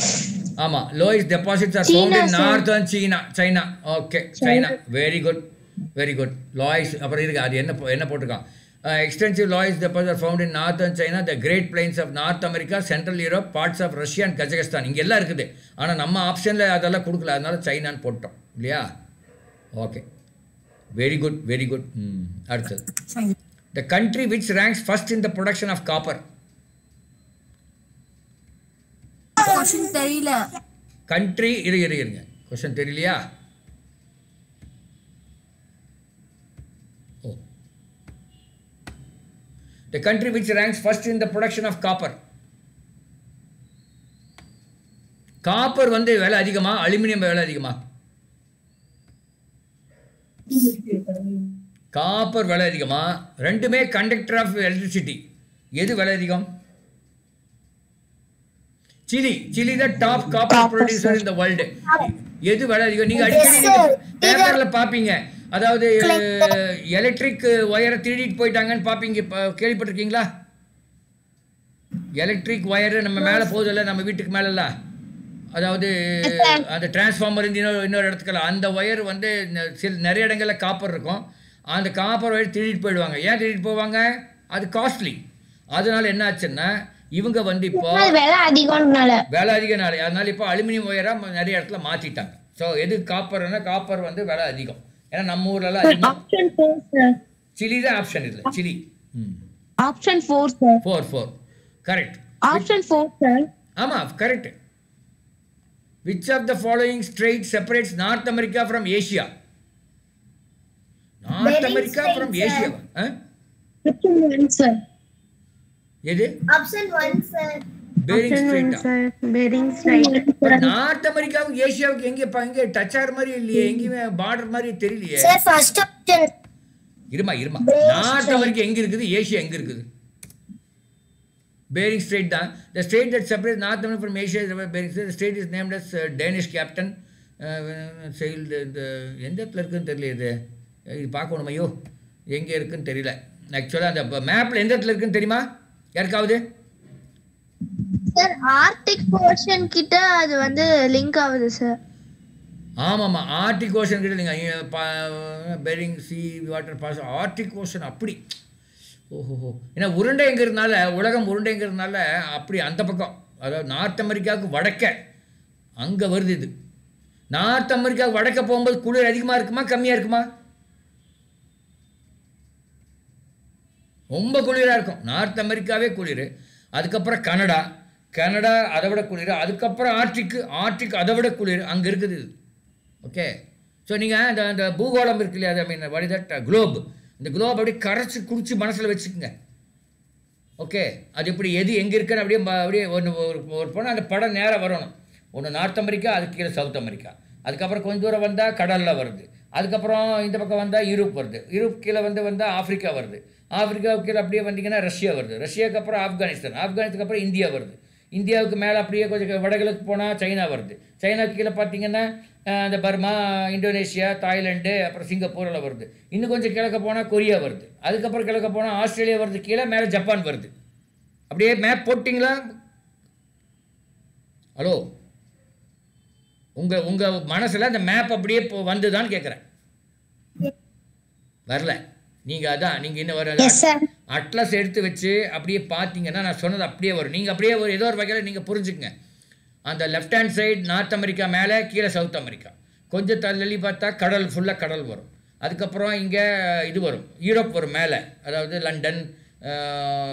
ஆமா loess deposits are found in northern China China okay China very good very good loess அப்புறம் இருக்கு அது என்ன என்ன போட்டிருக்கான்? Extensive loess deposit are found in northern China the great plains of North America central Europe parts of Russia and Kazakhstan இங்கே எல்லாம் இருக்குது. ஆனால் நம்ம ஆப்ஷனில் அதெல்லாம் கொடுக்கல. அதனால சைனான்னு போட்டோம். இல்லையா? Okay very good very good அடுத்தது the country which ranks first in the production of copper தெரியல. கண்ட்ரி இரு இரு இருங்க. கொஸ்டின் தெரியலையா? ஓ. The country which ranks first in the production of copper copper வந்து விலை அதிகமா? அலுமினியம் விலை அதிகமா? காப்பர் விலை அதிகமா? ரெண்டுமே கண்டக்டர் ஆஃப் எலக்ட்ரிசிட்டி எது விலை அதிகம்? சிலி சிலி தான் டாப் காப்பர் ப்ரொடியூசர் இந்த வேர்ல்டு எது விலை அதிகம்? நீங்க அடிக்கடி பேப்பர்ல பாப்பீங்க. அதாவது எலக்ட்ரிக் ஒயரை திருடிட்டு போயிட்டாங்கன்னு பாப்பீங்க. கேள்விப்பட்டிருக்கீங்களா? எலக்ட்ரிக் ஒயரு நம்ம மேலே போகுதுல்ல நம்ம வீட்டுக்கு மேலல்ல அதாவது அந்த டிரான்ஸ்ஃபார்மர் இருந்து இன்னொரு இன்னொரு இடத்துக்குலாம் அந்த ஒயர் வந்து சில நிறைய இடங்களில் காப்பர் இருக்கும். அந்த காப்பர் ஒயர் திருடிட்டு போயிடுவாங்க. ஏன் திருடிட்டு போவாங்க? அது காஸ்ட்லி அதனால என்ன ஆச்சுன்னா இவங்க வந்து இப்போ விலை அதிகம்னால. விலை அதிக நாள் அதனால இப்போ அலுமினியம் ஒயராக நிறைய இடத்துல மாற்றிட்டாங்க ஸோ எது காப்பர்னா காப்பர் வந்து விலை அதிகம். ஏன்னா நம்ம ஊர்லலாம் சார் சிலி தான் ஆப்ஷன் இதில் Chile. Option four four four correct option four sir ஆமாம் correct which of the following strait separates North America from Asia North Bering America from Asia எது பேரிங் ஸ்ட்ரெயிட்டா பெரிங் ஸ்ட்ரைட் பட் நார்த் அமெரிக்காவுக்கு ஏஷியாவுக்கு எங்கே எங்கே டச் ஆகிற மாதிரி இல்லையே எங்கேயுமே பார்டர் மாதிரி தெரியலையே. சார் ஃபர்ஸ்ட் ஆப்ஷன் இருமா இருமா. நார்த் அமெரிக்கா எங்க இருக்குது? ஏஷியா எங்க இருக்குது? பேரிங் ஸ்ட்ரெயிட் தான். The state that separate North America from Asia Bering strait state is named as Danish captain செயல் இந்த எந்த இடத்துல இருக்குன்னு தெரியல இது. இது பார்க்கணும்? ஐயோ எங்கே இருக்குன்னு தெரியல. ஆக்சுவலாக அந்த மேப்பில் எந்த இடத்துல இருக்குன்னு தெரியுமா? யாருக்காவது? சார் ஆர்டிக் போர்ஷன் கிட்ட அது வந்து லிங்க் ஆகுது சார் ஆமாம்மா. ஆர்டிக் ஓஷன் கிட்ட நீங்கள் Bering sea water pass Arctic ocean அப்படி. ஓஹோஹோ. ஏன்னா உருண்டைங்கிறதுனால உலகம் உருண்டைங்கிறதுனால அப்படி அந்த பக்கம் அதாவது நார்த் அமெரிக்காவுக்கு வடக்க அங்கே வருது இது. நார்த் அமெரிக்காவுக்கு வடக்க போகும்போது குளிர் அதிகமாக இருக்குமா கம்மியாக இருக்குமா? ரொம்ப குளிராக இருக்கும். நார்த் அமெரிக்காவே குளிர். அதுக்கப்புறம் கனடா. கனடா அதை விட குளிர். அதுக்கப்புறம் ஆர்டிக்கு ஆர்டிக் அதை விட குளிர். அங்கே இருக்குது இது. ஓகே. ஸோ நீங்கள் அந்த அந்த பூகோளம் இருக்கு இல்லையா? ஐ மீன் வடி தட் குளோப் இந்த குளோப் அப்படியே கரைச்சி குடிச்சு மனசில் வச்சுக்கோங்க. ஓகே அது இப்படி எது எங்கே இருக்குன்னு அப்படியே அப்படியே ஒன்று ஒரு ஒரு போனால் அந்த படம் நேராக வரணும். ஒன்று நார்த் அமெரிக்கா அதுக்கு கீழே சவுத் அமெரிக்கா. அதுக்கப்புறம் கொஞ்சம் தூரம் வந்தால் கடலில் வருது. அதுக்கப்புறம் இந்த பக்கம் வந்தால் யூரோப் வருது. யூரோப் கீழே வந்து வந்தால் ஆஃப்ரிக்கா வருது. ஆஃப்ரிக்காவுக்கு கீழே அப்படியே வந்தீங்கன்னா ரஷ்யா வருது. ரஷ்யாவுக்கு அப்புறம் ஆப்கானிஸ்தான். ஆப்கானிஸ்தானுக்கு அப்புறம் இந்தியா வருது. இந்தியாவுக்கு மேலே அப்படியே கொஞ்சம் வடகிழக்கு போனால் சைனா வருது. சைனாவுக்கு கீழே பார்த்தீங்கன்னா அந்த இந்த பர்மா இந்தோனேஷியா தாய்லாந்து அப்புறம் சிங்கப்பூரில் வருது. இன்னும் கொஞ்சம் கிழக்க போனால் கொரியா வருது. அதுக்கப்புறம் கிழக்க போனால் ஆஸ்திரேலியா வருது. கீழே மேலே ஜப்பான் வருது. அப்படியே மேப் போட்டிங்களா? ஹலோ? உங்கள் உங்கள் மனசில் அந்த மேப் அப்படியே இப்போ வந்துதான்னு கேட்குறேன் வரல. நீங்கள் அதான் நீங்கள் இன்னும் வர அட்லஸ் எடுத்து வச்சு அப்படியே பார்த்தீங்கன்னா நான் சொன்னது அப்படியே வரும். நீங்கள் அப்படியே ஒரு ஏதோ ஒரு வகையில் நீங்கள் புரிஞ்சுக்கங்க. அந்த left hand side North America மேலே கீழே சவுத் அமெரிக்கா. கொஞ்சம் தள்ளி பார்த்தா கடல் ஃபுல்லாக கடல் வரும். அதுக்கப்புறம் இங்கே இது வரும். யூரோப் வரும் மேலே. அதாவது லண்டன்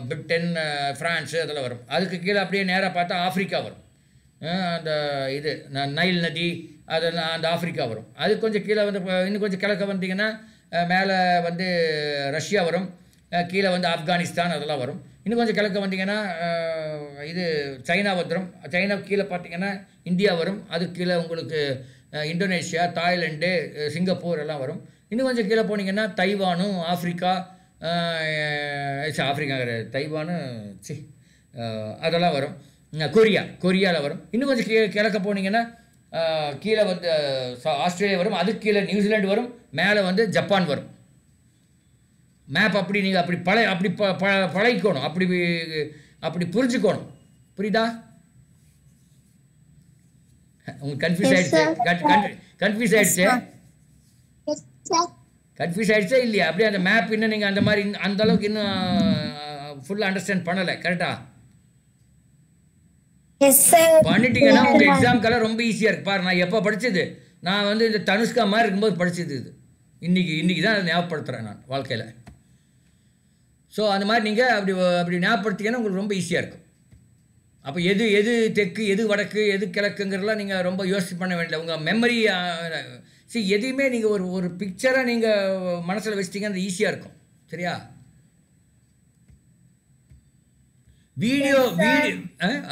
பிரிட்டன் ஃப்ரான்ஸு அதெல்லாம் வரும். அதுக்கு கீழே அப்படியே நேராக பார்த்தா ஆப்பிரிக்கா வரும். அந்த இது நைல் நதி அதெல்லாம் அந்த ஆப்பிரிக்கா வரும். அது கொஞ்சம் கீழே வந்து இன்னும் கொஞ்சம் கிழக்க வந்தீங்கன்னா மேலே வந்து ரஷ்யா வரும். கீழே வந்து ஆப்கானிஸ்தான் அதெல்லாம் வரும். இன்னும் கொஞ்சம் கிழக்க வந்தீங்கன்னா இது சைனா வந்துடும் சைனா கீழே பார்த்தீங்கன்னா இந்தியா வரும். அதுக்கு கீழே உங்களுக்கு இந்தோனேஷியா தாய்லாந்து சிங்கப்பூர் எல்லாம் வரும். இன்னும் கொஞ்சம் கீழே போனீங்கன்னா தைவானும் ஆஃப்ரிக்கா ஆஃப்ரிக்கா ச்சே, கிடையாது. தைவானு சி அதெல்லாம் வரும். கொரியா கொரியாவில் வரும். இன்னும் கொஞ்சம் கீழே கிழக்க போனீங்கன்னா கீழே வந்து ஆஸ்திரேலியா வரும் அதுக்கு கீழே நியூசிலாந்து வரும் மேலே வந்து ஜப்பான் வரும். மேப் அப்படி நீங்கள் அப்படி பழ அப்படி ப ப- பழகிக்கணும் அப்படி அப்படி புரிஞ்சுக்கணும். புரியுதா? உங்களுக்கு கன்ஃபியூஸ் ஆயிடுச்சு. கன்ஃபியூஸ் ஆயிடுச்சு? கன்ஃபியூஸ் ஆயிடுச்சா இல்லையா? அப்படியே அந்த மேப் இன்னும் நீங்கள் அந்த மாதிரி அந்த அளவுக்கு இன்னும் ஃபுல்லாக அண்டர்ஸ்டாண்ட் பண்ணலை. கரெக்டா எஸ் சார் பண்ணிட்டீங்கன்னா உங்கள் எக்ஸாம்க்கெல்லாம் ரொம்ப ஈஸியாக இருக்கு. பாரு நான் எப்போ படிச்சது? நான் வந்து இந்த தனுஷ்கா மாதிரி இருக்கும்போது படிச்சது இது. இன்னைக்கு இன்னைக்கு தான் அதை ஞாபகப்படுத்துகிறேன் நான் வாழ்க்கையில். ஸோ அந்த மாதிரி நீங்கள் அப்படி அப்படி ஞாபகப்படுத்திங்கன்னா உங்களுக்கு ரொம்ப ஈஸியாக இருக்கும். அப்போ எது எது தெற்கு எது வடக்கு எது கிழக்குங்கிறதெல்லாம் நீங்கள் ரொம்ப யோசிச்சு பண்ண வேண்டிய உங்கள் மெமரி சரி எதையுமே நீங்கள் ஒரு ஒரு பிக்சரை நீங்கள் மனசில் வச்சிட்டிங்கன்னா அது ஈஸியாக இருக்கும். சரியா? Video video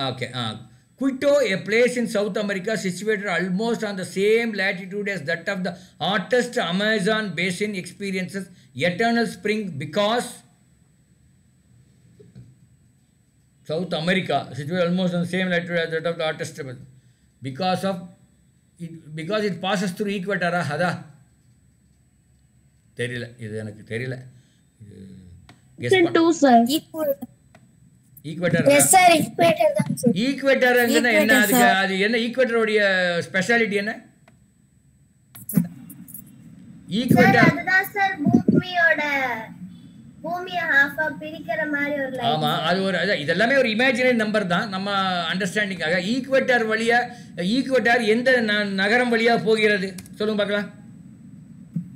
okay ah a place in south america situated almost on the same latitude as that of the hottest amazon basin experiences eternal spring because south america situated almost on the same latitude as that of the hottest because of it because it passes through equator அதா தெரியல இது எனக்கு தெரியல ஈக்குவேட்டர் ஈக்குவேட்டர் என்ன? அதுக்கு. அது என்ன? ஈக்குவேட்டருடைய ஸ்பெஷாலிட்டி என்ன? ஈக்குவேட்டர் அதுதான் சார் பூமியோட பூமியை ஹாஃபா பிரிக்கிற மாதிரி ஒரு லைன் ஆமா அது ஒரு இதெல்லாமே ஒரு இமேஜினரி நம்பர் தான். நம்ம அண்டர்ஸ்டாண்டிங்காக ஈக்குவேட்டர் வழியா ஈக்குவேட்டர் எந்த ந- நகரம் வழியா போகிறது? சொல்லுங்க பார்க்கலாம்.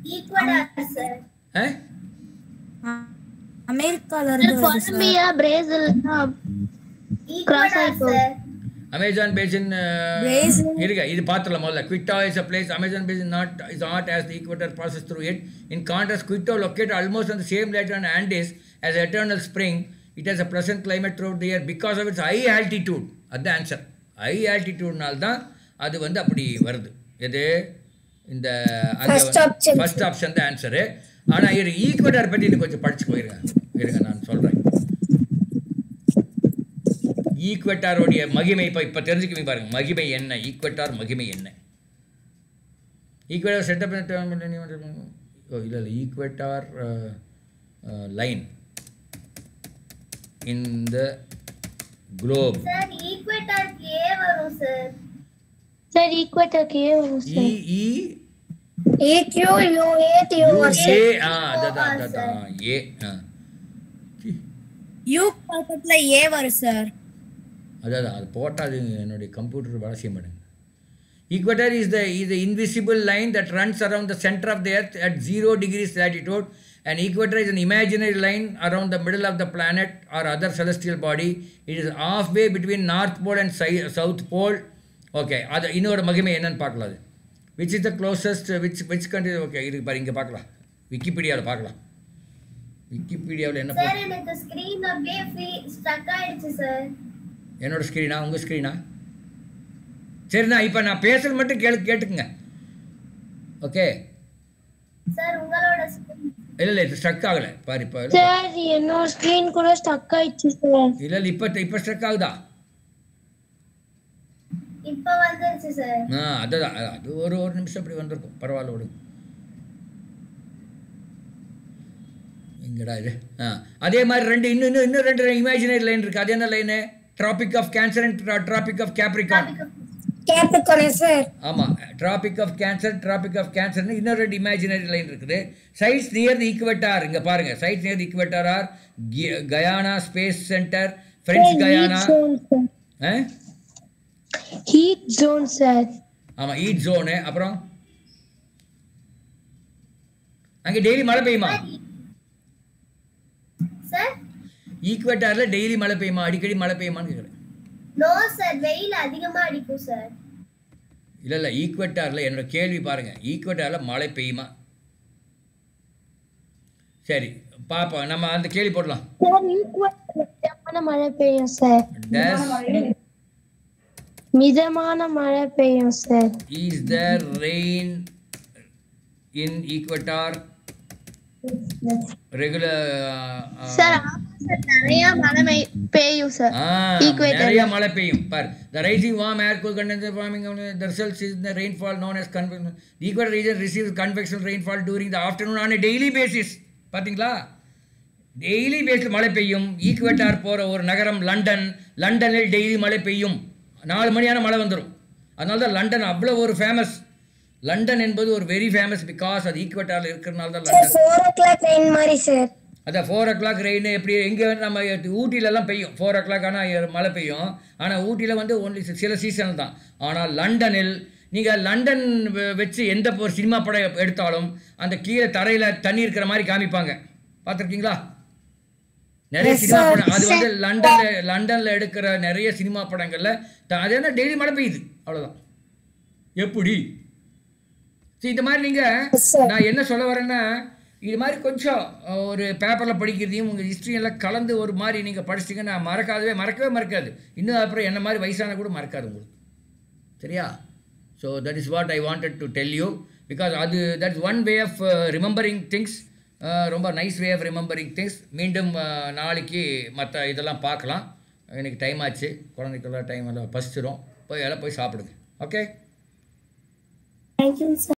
ஈக்குவடர் சார் ஆ? அமெரிக்கால இருந்து Colombia Brazil ஆயிப்போகுது. Sir Amazon basin. இருங்க இது பார்த்துலாம் முதல்ல Quito is a place Amazon basin not is not the equator passes through it in contrast Quito almost on the same latitude and Andes as eternal spring it has a pleasant climate throughout the year because of its high altitude அதுதான் ஆன்சர் ஹை ஆல்டிடியூட்னால தான் அது வந்து அப்படி வருது எது இந்த. ஃபர்ஸ்ட் ஆப்ஷன் தான் ஆன்சரு ஆனால் இரு ஈக்குவேட்டர் பற்றி இது கொஞ்சம் படிச்சு போயிருங்க. இருங்க நான் சொல்கிறேன் ஈக்குவேட்டாருடைய மகிமை இப்போ இப்போ தெரிஞ்சுக்குவீங்க பாருங்க. மகிமை என்ன? ஈக்குவேட்டார் மகிமை என்ன? ஈக்குவேட்டார் செட்டப் ஓ இல்லை இல்லை. Equator line in the globe sir ஈக்குவேட்டருக்கு A வரும் சார் சார் ஈக்குவேட்டருக்கு ஏ வரும் sir E A Q U A T U A ஆ அதான் அதான் ஏ யூ பக்கத்துல ஏ வரும் சார் அதான் அது போட்டால் அது என்னுடைய கம்ப்யூட்டர் வேலை செய்ய மாட்டேங்க equator is the is the invisible line that runs around the centre of the earth at zero degrees latitude. And equator is an imaginary line around the middle of the planet or other celestial body. It is halfway between north pole and si- south pole. Okay அது இன்னொரு மகிமை என்னன்னு பார்க்கலாம். அது which is the closest which which country okay இருக்கு பாரு இங்கே பார்க்கலாம். விக்கிபீடியாவில் பார்க்கலாம். விக்கிபீடியாவில் என்ன சார் எனக்கு ஸ்கிரீன் அப்படியே ஃப்ரீ ஸ்டக் ஆயிடுச்சு சார் என்னோட ஸ்க்ரீனா உங்கள் ஸ்க்ரீனா சரிண்ணா இப்போ நான் பேசுறது மட்டும் கேளு கேட்டுக்குங்க. ஓகே சார் உங்களோட screen. இல்லை இல்லை இது ஸ்ட்ரக் ஆகலை. பாரு இப்போ சார் என்னோட ஸ்கிரீன் கூட ஸ்டக் ஆயிடுச்சு சார் இல்லை இல்லை இப்போ இப்போ ஸ்ட்ரக் ஆகுதா? இப்ப வந்துருச்சு சார் ஆ அதுதான் அது- அது ஒரு ஒரு நிமிஷம் அப்படி வந்திருக்கும். பரவாயில்ல விடுங்க. எங்கடா இது? ஆ அதே மாதிரி ரெண்டு இன்னும் இன்னும் இன்னும் ரெண்டு இமேஜினரி லைன் இருக்குது அது என்ன line Tropic of Cancer and Tropic of Capricorn ஆமாம் Tropic of Cancer Tropic of கேன்சர்னு இன்னொரு ரெண்டு இமேஜினரி லைன் இருக்குது. சைட்ஸ் நியர் தி ஈக்குவேட்டார் இங்கே பாருங்க. Sites near the equator are Guyana space centre French Guyana ah? Heat zone sir ஆமாம் ஈட் ஜோனு அப்புறம்? அங்கே டெய்லி மழை பெய்யுமா? சார் ஈக்குவேட்டாரில் டெய்லி மழை பெய்யுமா? அடிக்கடி மழை பெய்யுமான்னு கேட்குறேன் நோ சார் வெயில் அதிகமா அடிக்கும் சார் இல்லை இல்லை. ஈக்குவேட்டாரில் என்னோட கேள்வி பாருங்கள் ஈக்குவேட்டாரில் மழை பெய்யுமா? சரி பாப்போம். நம்ம அந்த கேள்வி போடலாம். சார் ஈக்குவேட்டர் மழை பெய்யும் சார் மிதமான மழை பெய்யும் sir there rain in equator regular uh, sir நிறைய மழை பெய்- பெய்யும் சார். நிறைய மழை பெய்யும் பார் the rising warm air cool condenser forming of the results is the rainfall known as convection the equator region receives convection rainfall during the afternoon on a daily basis பாத்தீங்களா டெய்லி பேஸில் மழை பெய்யும் ஈக்குவேட்டார் போகிற ஒரு நகரம் லண்டன் லண்டனில் டெய்லி மழை பெய்யும் நாலு மணியான மழை வந்துடும் அதனால தான் லண்டன் அவ்வளோ ஒரு ஃபேமஸ் லண்டன் என்பது ஒரு வெரி ஃபேமஸ் பிகாஸ் அது ஈக்குவேட்டாரில் இருக்கிறனால தான் London. Four o'clock rain மாதிரி சார் அதான் ஃபோர் ஓ கிளாக் ரெயின் எப்படி எங்கே நம்ம ஊட்டிலலாம் பெய்யும். ஃபோர் ஓ கிளாக் ஆனால் மழை பெய்யும். ஆனால் ஊட்டியில் வந்து ஒன்லி சில சீசன் தான். ஆனால் லண்டனில் நீங்கள் லண்டன் வச்சு எந்த ஒரு சினிமா படம் எடுத்தாலும் அந்த கீழே தரையில் தண்ணி இருக்கிற மாதிரி காமிப்பாங்க. பார்த்துருக்கீங்களா? நிறைய சினிமா படம். அது வந்து லண்டன்ல லண்டன்ல எடுக்கிற நிறைய சினிமா படங்கள்ல அது என்ன டெய்லி மழை பெய்யுது. அவ்வளவுதான். எப்படி? இந்த மாதிரி நீங்க நான் என்ன சொல்ல வரேன்னா இது மாதிரி கொஞ்சம் ஒரு பேப்பரில் படிக்கிறதையும் உங்கள் ஹிஸ்ட்ரி எல்லாம் கலந்து ஒரு மாதிரி நீங்கள் படிச்சிட்டிங்கன்னா மறக்காதவே மறக்கவே மறக்காது. இன்னும் அப்புறம் என்ன மாதிரி வயசான கூட மறக்காது உங்களுக்கு. சரியா? So that is what I wanted to tell you because அது that is one way of remembering things ரொம்ப nice way of remembering things மீண்டும் நாளைக்கு மற்ற இதெல்லாம் பார்க்கலாம். எனக்கு டைம் ஆச்சு. குழந்தைக்கெல்லாம் டைம் எல்லாம் பசிச்சிடும் போய் எல்லாம் போய் சாப்பிடுங்க. Okay thank you sir